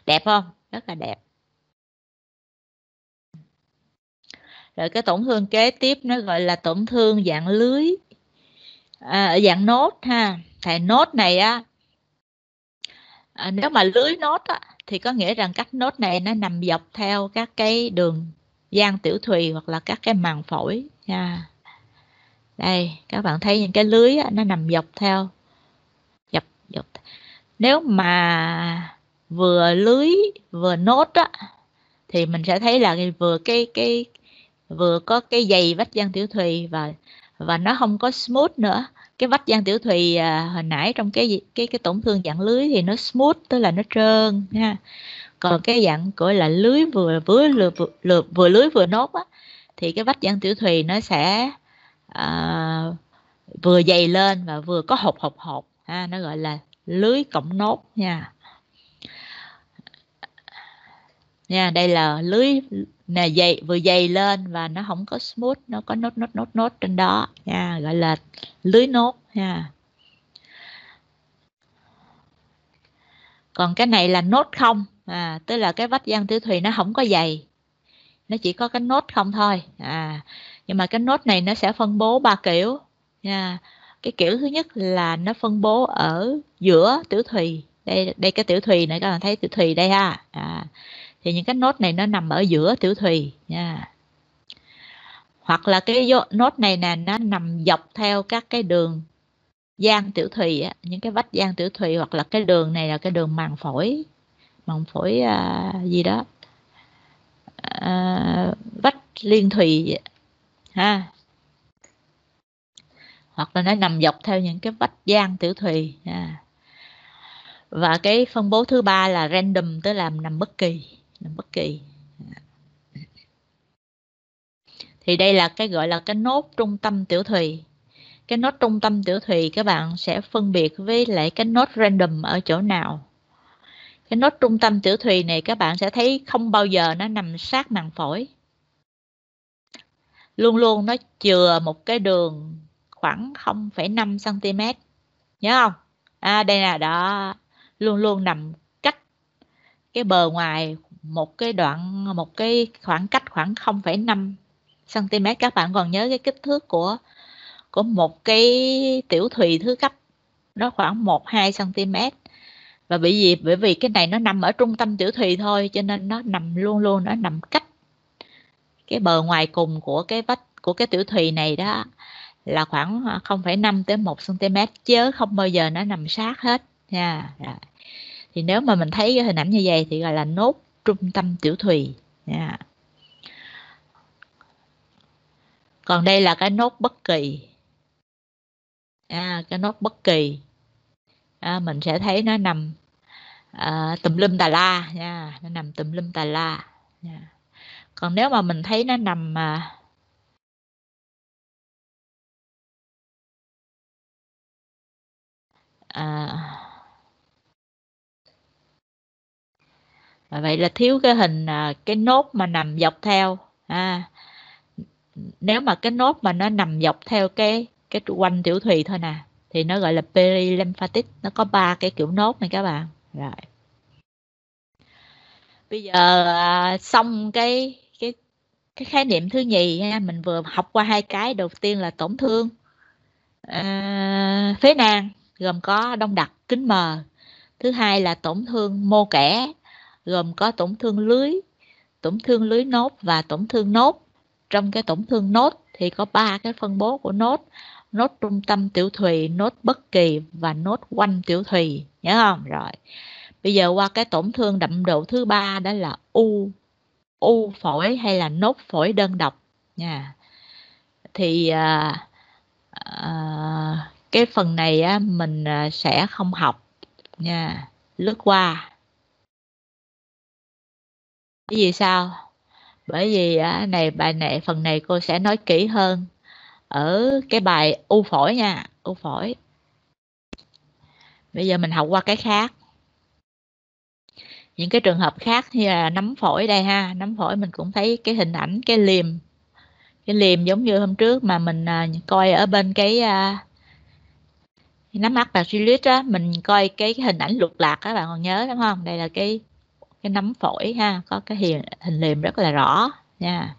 A: Đẹp không? Rất là đẹp. Rồi cái tổn thương kế tiếp nó gọi là tổn thương dạng lưới à, dạng nốt ha thì nốt này á à, nếu mà lưới nốt á, thì có nghĩa rằng các nốt này nó nằm dọc theo các cái đường gian tiểu thùy hoặc là các cái màng phổi. Nha. Đây các bạn thấy những cái lưới á, nó nằm dọc theo dọc dọc. Nếu mà vừa lưới vừa nốt á thì mình sẽ thấy là vừa cái cái vừa có cái dày vách gian tiểu thùy và và nó không có smooth nữa cái vách gian tiểu thùy à, hồi nãy trong cái cái cái tổn thương dạng lưới thì nó smooth tức là nó trơn ha. Còn cái dạng gọi là lưới vừa vừa vừa, vừa, vừa lưới vừa nốt á thì cái vách gian tiểu thùy nó sẽ à, vừa dày lên và vừa có hột hột hột ha nó gọi là lưới cộng nốt nha. Nha đây là lưới nè dày vừa dày lên và nó không có smooth nó có nốt nốt nốt nốt trên đó. Nha gọi là lưới nốt nha. Còn cái này là nốt không à tức là cái vách gian tiểu thùy nó không có dày. Nó chỉ có cái nốt không thôi à. Nhưng mà cái nốt này nó sẽ phân bố ba kiểu nha. Cái kiểu thứ nhất là nó phân bố ở giữa tiểu thùy. Đây đây cái tiểu thùy này các bạn thấy tiểu thùy đây ha à, thì những cái nốt này nó nằm ở giữa tiểu thùy nha. Hoặc là cái nốt này nè nó nằm dọc theo các cái đường gian tiểu thùy á, những cái vách gian tiểu thùy hoặc là cái đường này là cái đường màng phổi màng phổi à, gì đó. À, vách liên thùy ha. Hoặc là nó nằm dọc theo những cái vách gian tiểu thùy ha. và cái phân bố thứ ba là random tức là nằm bất kỳ bất kỳ. Thì đây là cái gọi là cái nốt trung tâm tiểu thùy. Cái nốt trung tâm tiểu thùy các bạn sẽ phân biệt với lại cái nốt random ở chỗ nào. Cái nốt trung tâm tiểu thùy này các bạn sẽ thấy không bao giờ nó nằm sát màng phổi. Luôn luôn nó chừa một cái đường khoảng 0,5 cm nhớ không? À đây là đó. Luôn luôn nằm cách cái bờ ngoài một cái đoạn một cái khoảng cách khoảng 0,5 cm các bạn còn nhớ cái kích thước của của một cái tiểu thùy thứ cấp nó khoảng 1 2 cm và bởi vì bởi vì cái này nó nằm ở trung tâm tiểu thùy thôi cho nên nó nằm luôn luôn nó nằm cách cái bờ ngoài cùng của cái vách của cái tiểu thùy này đó là khoảng 0,5 tới 1 cm chứ không bao giờ nó nằm sát hết nha. Thì nếu mà mình thấy cái hình ảnh như vậy thì gọi là nốt trung tâm tiểu thùy nha. Còn đây là cái nốt bất kỳ. À, cái nốt bất kỳ. À, mình sẽ thấy nó nằm à, tùm lum tà la nha, nó nằm tùm lum tà la nha. Còn nếu mà mình thấy nó nằm à, à, vậy là thiếu cái hình à, cái nốt mà nằm dọc theo à, nếu mà cái nốt mà nó nằm dọc theo cái cái quanh tiểu thùy thôi nè thì nó gọi là perilymphatic nó có ba cái kiểu nốt này các bạn. Rồi. Bây giờ à, xong cái cái cái khái niệm thứ nhì nha mình vừa học qua hai cái. Đầu tiên là tổn thương à, phế nang gồm có đông đặc kính mờ. Thứ hai là tổn thương mô kẻ gồm có tổn thương lưới tổn thương lưới nốt và tổn thương nốt. Trong cái tổn thương nốt thì có ba cái phân bố của nốt nốt trung tâm tiểu thùy nốt bất kỳ và nốt quanh tiểu thùy nhớ không? Rồi bây giờ qua cái tổn thương đậm độ thứ ba đó là u u phổi hay là nốt phổi đơn độc nha. Thì à, à, cái phần này á, mình à, sẽ không học nha. Lướt qua bởi vì sao? Bởi vì à, này bài này phần này cô sẽ nói kỹ hơn ở cái bài u phổi nha u phổi. Bây giờ mình học qua cái khác. Những cái trường hợp khác như là nấm phổi đây ha nấm phổi mình cũng thấy cái hình ảnh cái liềm cái liềm giống như hôm trước mà mình à, coi ở bên cái à, nắm mắt bacillus á mình coi cái, cái hình ảnh lục lạc các bạn còn nhớ đúng không? Đây là cái cái nấm phổi ha có cái hình, hình liềm rất là rõ nha.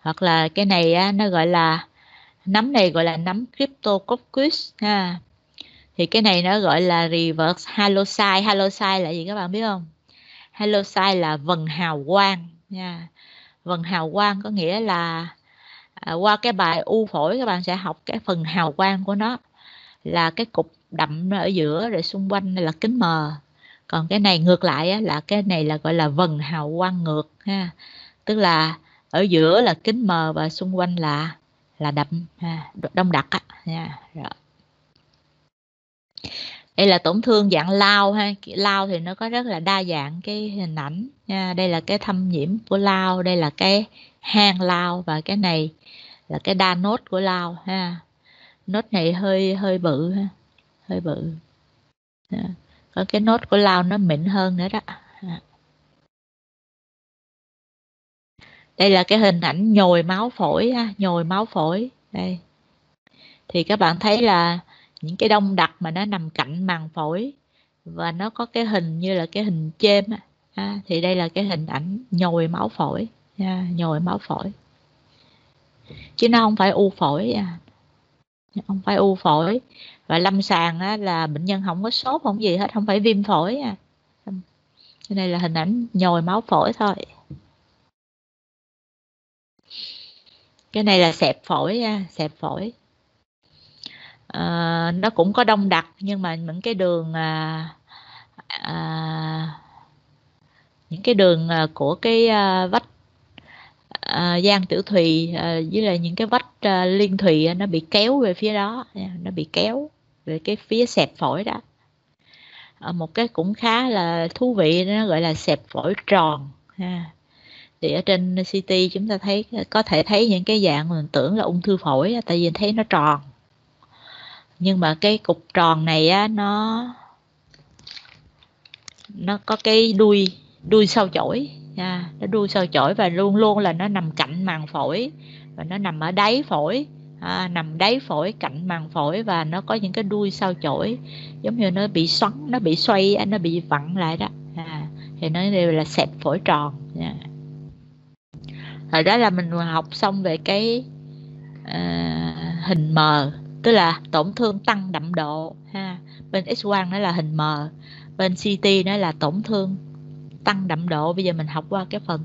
A: Hoặc là cái này á, nó gọi là nấm này gọi là nấm cryptococcus ha. Thì cái này nó gọi là reverse halocyte halocyte là gì các bạn biết không? Halocyte là vần hào quang nha. Vần hào quang có nghĩa là à, qua cái bài u phổi các bạn sẽ học cái phần hào quang của nó. Là cái cục đậm ở giữa rồi xung quanh là kính mờ còn cái này ngược lại á, là cái này là gọi là vần hào quang ngược ha. Tức là ở giữa là kính mờ và xung quanh là là đậm ha, đông đặc á nha rồi. Đây là tổn thương dạng lao ha lao thì nó có rất là đa dạng cái hình ảnh nha. Đây là cái thâm nhiễm của lao đây là cái hang lao và cái này là cái đa nốt của lao ha. Nốt này hơi hơi bự ha hơi bự. Ha ở cái nốt của lao nó mịn hơn nữa đó. À. Đây là cái hình ảnh nhồi máu phổi ha nhồi máu phổi. Đây. Thì các bạn thấy là những cái đông đặc mà nó nằm cạnh màng phổi và nó có cái hình như là cái hình chêm ha, à, thì đây là cái hình ảnh nhồi máu phổi. Ha, nhồi máu phổi. Chứ nó không phải u phổi à. không phải u phổi và lâm sàng á, là bệnh nhân không có sốt không gì hết không phải viêm phổi à cái này là hình ảnh nhồi máu phổi thôi. Cái này là xẹp phổi nha xẹp phổi. À, nó cũng có đông đặc nhưng mà những cái đường à, à, những cái đường à, của cái à, vách à, gian tiểu thùy à, với là những cái vách à, liên thùy nó bị kéo về phía đó nó bị kéo về cái phía xẹp phổi đó. À, một cái cũng khá là thú vị nó gọi là xẹp phổi tròn ha. Thì ở trên CT chúng ta thấy có thể thấy những cái dạng mình tưởng là ung thư phổi tại vì thấy nó tròn. Nhưng mà cái cục tròn này á nó nó có cái đuôi đuôi sau chổi nha nó đuôi sau chổi và luôn luôn là nó nằm cạnh màng phổi và nó nằm ở đáy phổi à, nằm đáy phổi cạnh màng phổi và nó có những cái đuôi sao chổi. Giống như nó bị xoắn nó bị xoay nó bị vặn lại đó. À, thì nó đều là xẹp phổi tròn. Dạ. Nha rồi đó là mình học xong về cái à, hình mờ tức là tổn thương tăng đậm độ ha. Bên x-quang nó là hình mờ bên CT nó là tổn thương tăng đậm độ. Bây giờ mình học qua cái phần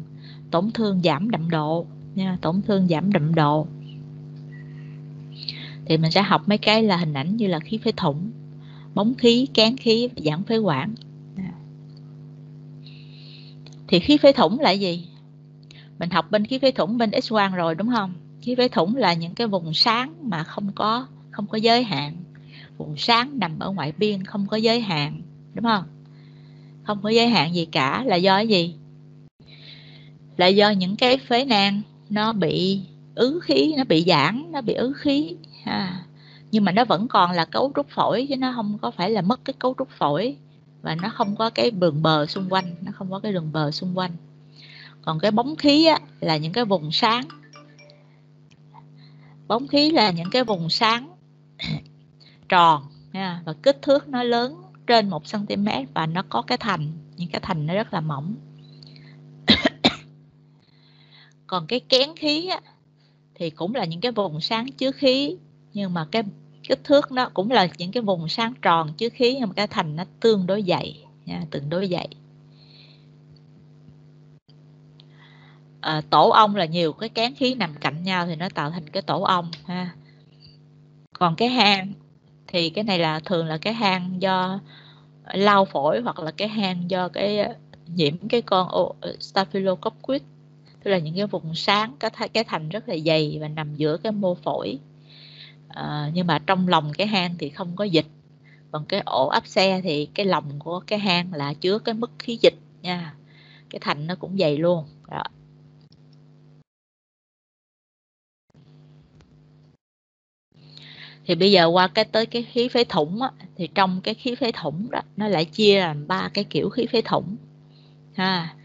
A: tổn thương giảm đậm độ nha tổn thương giảm đậm độ thì mình sẽ học mấy cái là hình ảnh như là khí phế thủng, bóng khí, cán khí giãn phế quản. Thì khí phế thủng là gì? Mình học bên khí phế thủng bên x-quang rồi, đúng không? Khí phế thủng là những cái vùng sáng mà không có không có giới hạn. Vùng sáng nằm ở ngoại biên, không có giới hạn, đúng không? Không có giới hạn gì cả, là do cái gì? Là do những cái phế nang nó bị ứ khí, nó bị giãn, nó bị ứ khí ha. nhưng mà nó vẫn còn là cấu trúc phổi chứ nó không có phải là mất cái cấu trúc phổi. Và nó không có cái đường bờ xung quanh nó không có cái đường bờ xung quanh. Còn cái bóng khí á, là những cái vùng sáng. Bóng khí là những cái vùng sáng tròn ha, và kích thước nó lớn trên 1 cm và nó có cái thành những cái thành nó rất là mỏng. Còn cái kén khí á, thì cũng là những cái vùng sáng chứa khí nhưng mà cái kích thước nó cũng là những cái vùng sáng tròn chứa khí nhưng mà cái thành nó tương đối dày nha, tương đối dày. À, tổ ong là nhiều cái kén khí nằm cạnh nhau thì nó tạo thành cái tổ ong ha. Còn cái hang thì cái này là thường là cái hang do lao phổi hoặc là cái hang do cái ờ, nhiễm cái con ờ, staphylococcus tức là những cái vùng sáng cái cái thành rất là dày và nằm giữa cái mô phổi à, nhưng mà trong lòng cái hang thì không có dịch. Còn cái ổ áp xe thì cái lòng của cái hang là chứa cái mức khí dịch nha. Cái thành nó cũng dày luôn đó. thì bây giờ qua cái tới cái khí phế thủng á, thì trong cái khí phế thủng đó nó lại chia làm ba cái kiểu khí phế thủng ha.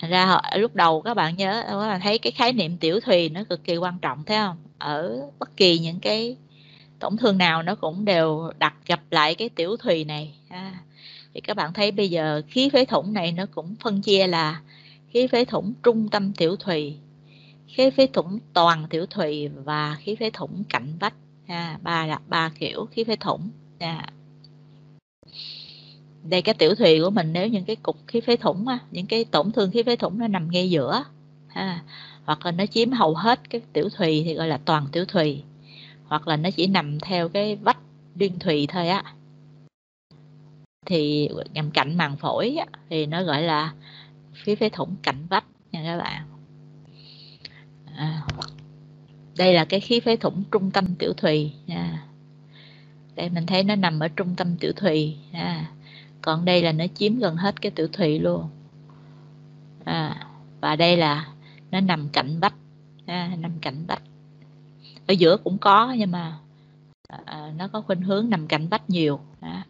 A: Thành ra họ, lúc đầu các bạn nhớ các bạn thấy cái khái niệm tiểu thùy nó cực kỳ quan trọng thấy không? Ở bất kỳ những cái tổn thương nào nó cũng đều đặt gặp lại cái tiểu thùy này à, thì các bạn thấy bây giờ khí phế thủng này nó cũng phân chia là khí phế thủng trung tâm tiểu thùy khí phế thủng toàn tiểu thùy và khí phế thủng cạnh vách ha. ba là ba kiểu khí phế thủng à. đây cái tiểu thùy của mình nếu những cái cục khí phế thủng á, những cái tổn thương khí phế thủng nó nằm ngay giữa ha hoặc là nó chiếm hầu hết cái tiểu thùy thì gọi là toàn tiểu thùy hoặc là nó chỉ nằm theo cái vách liên thùy thôi á. Thì nằm cạnh màng phổi á, thì nó gọi là phía phế thủng cạnh vách nha các bạn. À, đây là cái khí phế thủng trung tâm tiểu thùy nha. Đây mình thấy nó nằm ở trung tâm tiểu thùy nha. Còn đây là nó chiếm gần hết cái tiểu thùy luôn. À, và đây là nó nằm cạnh bách, à, nằm cạnh bách. Ở giữa cũng có nhưng mà à, à nó có khuynh hướng nằm cạnh bách nhiều. À.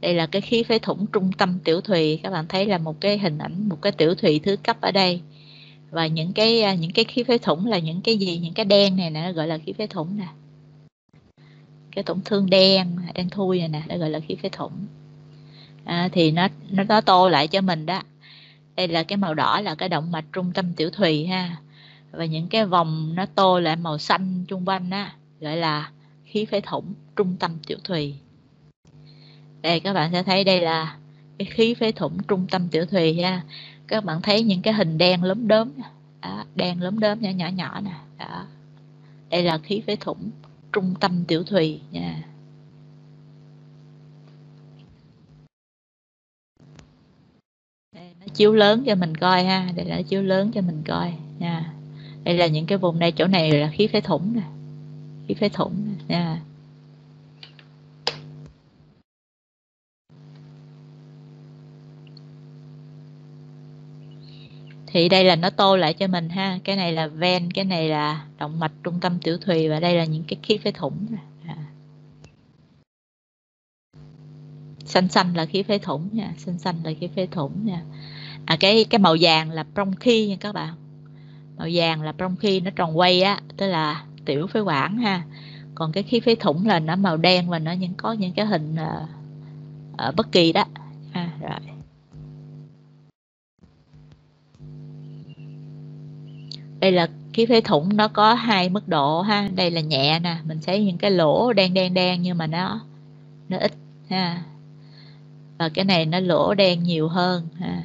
A: đây là cái khí phế thủng trung tâm tiểu thùy. Các bạn thấy là một cái hình ảnh một cái tiểu thùy thứ cấp ở đây. Và những cái à, những cái khí phế thủng là những cái gì? Những cái đen này nè nó gọi là khí phế thủng nè. Cái tổn thương đen đen thui này nè nó gọi là khí phế thủng. À, thì nó nó nó tô lại cho mình đó đây là cái màu đỏ là cái động mạch trung tâm tiểu thùy ha. Và những cái vòng nó tô lại màu xanh chung quanh á gọi là khí phế thủng trung tâm tiểu thùy. Đây các bạn sẽ thấy đây là cái khí phế thủng trung tâm tiểu thùy ha. Các bạn thấy những cái hình đen lấm đốm đó, đen lấm đốm nhỏ nhỏ nhỏ nè. Đó. Đây là khí phế thủng trung tâm tiểu thùy nha đây, nó chiếu lớn cho mình coi ha đây là chiếu lớn cho mình coi. Nha. Đây là những cái vùng này chỗ này là khí phế thủng nè. Khí phế thủng nha. Thì đây là nó tô lại cho mình ha. Cái này là ven, cái này là động mạch trung tâm tiểu thùy và đây là những cái khí phế thủng nè. Xanh xanh là khí phế thủng nha, xanh xanh là khí phế thủng nha à cái cái màu vàng là trong khi nha các bạn. Màu vàng là trong khi nó tròn quay á tức là tiểu phế quản ha. Còn cái khí phế thủng là nó màu đen và nó những có những cái hình uh, uh, bất kỳ đó. Ha rồi. Đây là khí phế thủng nó có hai mức độ ha. Đây là nhẹ nè mình thấy những cái lỗ đen đen đen nhưng mà nó nó ít ha. Và cái này nó lỗ đen nhiều hơn ha.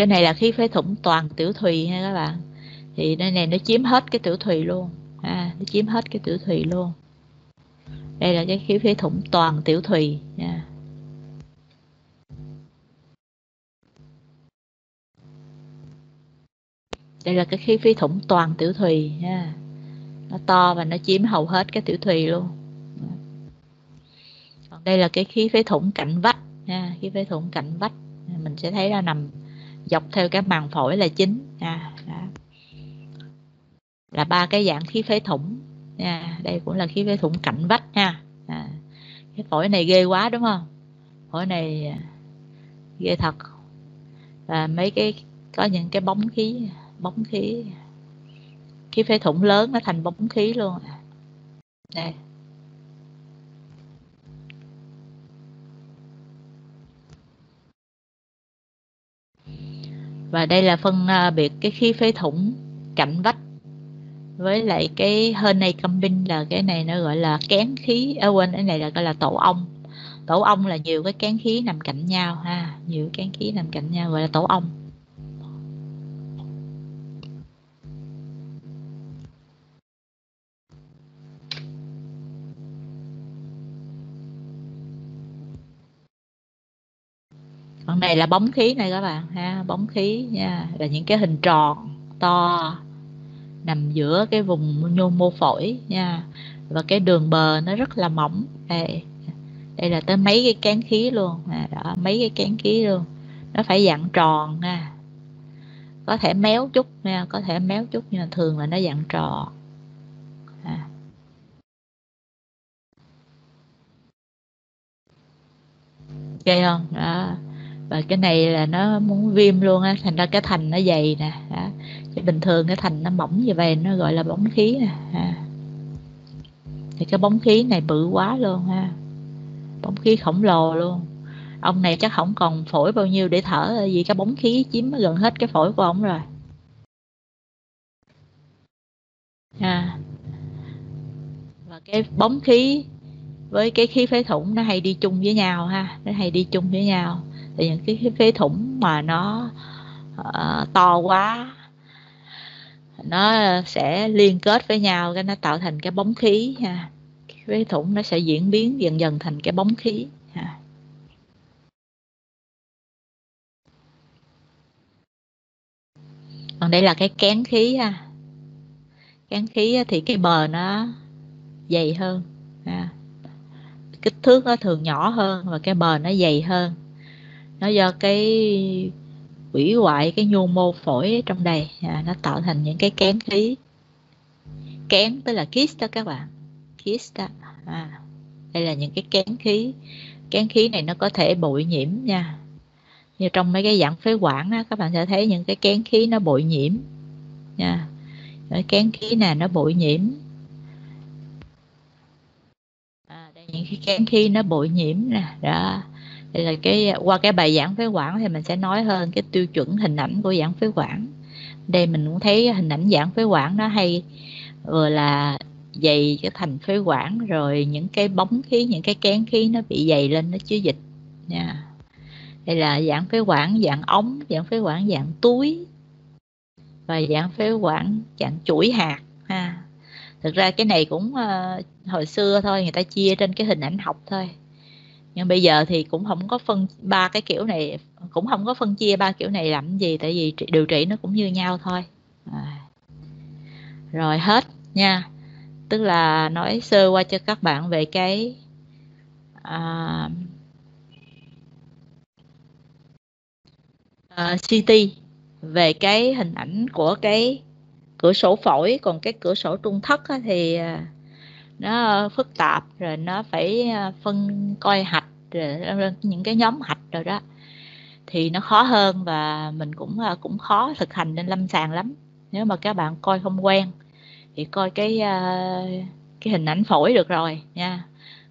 A: Cái này là khí phế thủng toàn tiểu thùy ha các bạn. Thì đây này nó chiếm hết cái tiểu thùy luôn. Ha nó chiếm hết cái tiểu thùy luôn. Đây là cái khí phế thủng toàn tiểu thùy. Nha đây là cái khí phế thủng toàn tiểu thùy nha nó to và nó chiếm hầu hết cái tiểu thùy luôn. Còn đây là cái khí phế thủng cạnh vách nha khí phế thủng cạnh vách, mình sẽ thấy là nằm dọc theo cái màng phổi là chính. À, nha là ba cái dạng khí phế thủng. Nha đây cũng là khí phế thủng cạnh vách nha à, cái phổi này ghê quá đúng không? Phổi này à, ghê thật. Và mấy cái có những cái bóng khí bóng khí khí phế thủng lớn nó thành bóng khí luôn. Đây. Và đây là phân à, biệt cái khí phế thủng cạnh vách. Với lại cái hơn này camping là cái này nó gọi là kén khí à, quên cái này là gọi là tổ ong. Tổ ong là nhiều cái kén khí nằm cạnh nhau ha nhiều kén khí nằm cạnh nhau gọi là tổ ong. còn này là bóng khí này các bạn ha bóng khí nha là những cái hình tròn to nằm giữa cái vùng nhô mô phổi nha. Và cái đường bờ nó rất là mỏng. Đây đây là tới mấy cái cán khí luôn. À, đó, mấy cái cán khí luôn. Nó phải dạng tròn nha. Có thể méo chút nha có thể méo chút nhưng mà thường là nó dạng tròn. À. không? Đó và cái này là nó muốn viêm luôn á, thành ra cái thành nó dày nè đó. Chứ bình thường cái thành nó mỏng như vậy, nó gọi là bóng khí nè ha. thì cái bóng khí này bự quá luôn ha. Bóng khí khổng lồ luôn. Ông này chắc không còn phổi bao nhiêu để thở, vì cái bóng khí chiếm gần hết cái phổi của ông rồi. Ha. Và cái bóng khí với cái khí phế thủng nó hay đi chung với nhau ha, nó hay đi chung với nhau thì những cái phế thủng mà nó uh, to quá nó sẽ liên kết với nhau cái nó tạo thành cái bóng khí ha. Cái phế thủng nó sẽ diễn biến dần dần thành cái bóng khí ha. Còn đây là cái kén khí ha. Kén khí thì cái bờ nó dày hơn ha. kích thước nó thường nhỏ hơn và cái bờ nó dày hơn nó do cái hủy hoại cái nhu mô phổi trong đây. À, nó tạo thành những cái kén khí. Kén tức là kiss đó các bạn. Kiss đó. À, đây là những cái kén khí. Kén khí này nó có thể bụi nhiễm nha. Như trong mấy cái dạng phế quản á, các bạn sẽ thấy những cái kén khí nó bụi nhiễm nha. Cái kén khí này nó bụi nhiễm. À, đây những cái kén khí nó bụi nhiễm nè. Đó đây là cái qua cái bài giảng phế quản thì mình sẽ nói hơn cái tiêu chuẩn hình ảnh của giảng phế quản. Đây mình cũng thấy hình ảnh giảng phế quản nó hay vừa là dày cái thành phế quản rồi những cái bóng khí những cái kén khí nó bị dày lên nó chứa dịch. Nha. Đây là dạng phế quản dạng ống dạng phế quản dạng túi và dạng phế quản dạng chuỗi hạt ha. Thực ra cái này cũng uh, hồi xưa thôi người ta chia trên cái hình ảnh học thôi nhưng bây giờ thì cũng không có phân ba cái kiểu này cũng không có phân chia ba kiểu này làm gì tại vì điều trị nó cũng như nhau thôi. À. rồi hết nha. Tức là nói sơ qua cho các bạn về cái à, uh, à, CT về cái hình ảnh của cái cửa sổ phổi. Còn cái cửa sổ trung thất thì à, nó phức tạp rồi nó phải à, phân coi hạch rồi những cái nhóm hạch rồi đó. Thì nó khó hơn và mình cũng à, cũng khó thực hành lên lâm sàng lắm. Nếu mà các bạn coi không quen thì coi cái à, cái hình ảnh phổi được rồi nha.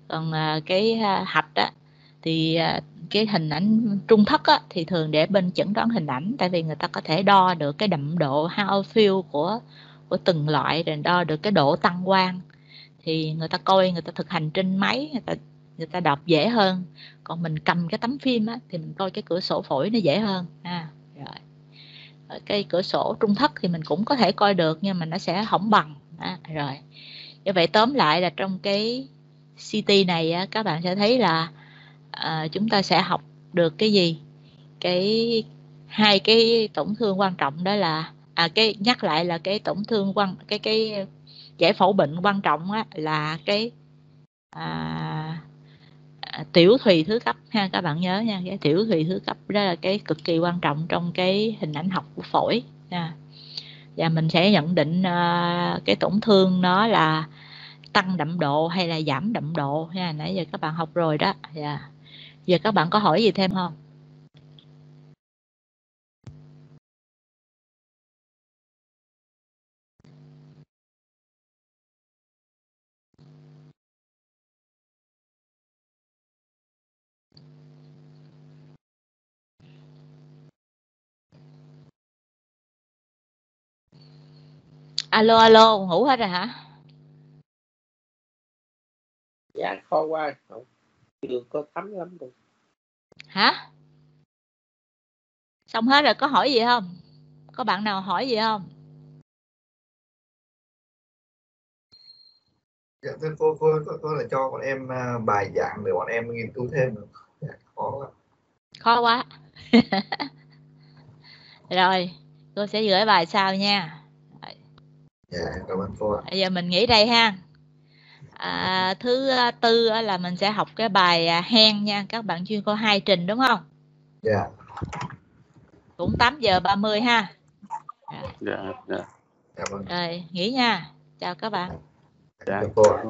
A: Còn cái hạch á thì cái hình ảnh trung thất á, thì thường để bên chẩn đoán hình ảnh tại vì người ta có thể đo được cái đậm độ how feel của của từng loại rồi đo được cái độ tăng quang thì người ta coi người ta thực hành trên máy người ta người ta đọc dễ hơn. Còn mình cầm cái tấm phim á, thì mình coi cái cửa sổ phổi nó dễ hơn. À, rồi. Ở cái cửa sổ trung thất thì mình cũng có thể coi được nhưng mà nó sẽ hỏng bằng. À, rồi. Như vậy tóm lại là trong cái CT này á, các bạn sẽ thấy là à, chúng ta sẽ học được cái gì? Cái hai cái tổn thương quan trọng đó là à cái nhắc lại là cái tổn thương quan cái cái giải phẫu bệnh quan trọng á, là cái à, à, tiểu thùy thứ cấp ha các bạn nhớ nha cái tiểu thùy thứ cấp đó là cái cực kỳ quan trọng trong cái hình ảnh học của phổi nha. Và mình sẽ nhận định uh, cái tổn thương nó là tăng đậm độ hay là giảm đậm độ nha. Nãy giờ các bạn học rồi đó. Yeah. Giờ các bạn có hỏi gì thêm không? Alo alo ngủ hết rồi hả?
B: Dạ khó quá không chưa có thấm lắm đâu.
A: Hả? Xong hết rồi có hỏi gì không? Có bạn nào hỏi gì không?
C: Dạ thưa cô cô cô, cô là cho bọn em uh, bài giảng để bọn em nghiên cứu thêm được. Dạ, khó quá.
A: Khó quá. Rồi cô sẽ gửi bài sau nha
C: dạ cảm ơn cô ạ.
A: Giờ mình nghỉ đây ha. À, thứ à, tư là mình sẽ học cái bài à, hen nha. Các bạn chuyên có hai trình đúng không?
C: Dạ. Yeah.
A: cũng 8 giờ 30 ha.
D: Dạ dạ.
A: Rồi nghỉ nha. Chào các bạn.
C: Dạ,
D: dạ.
C: cô ạ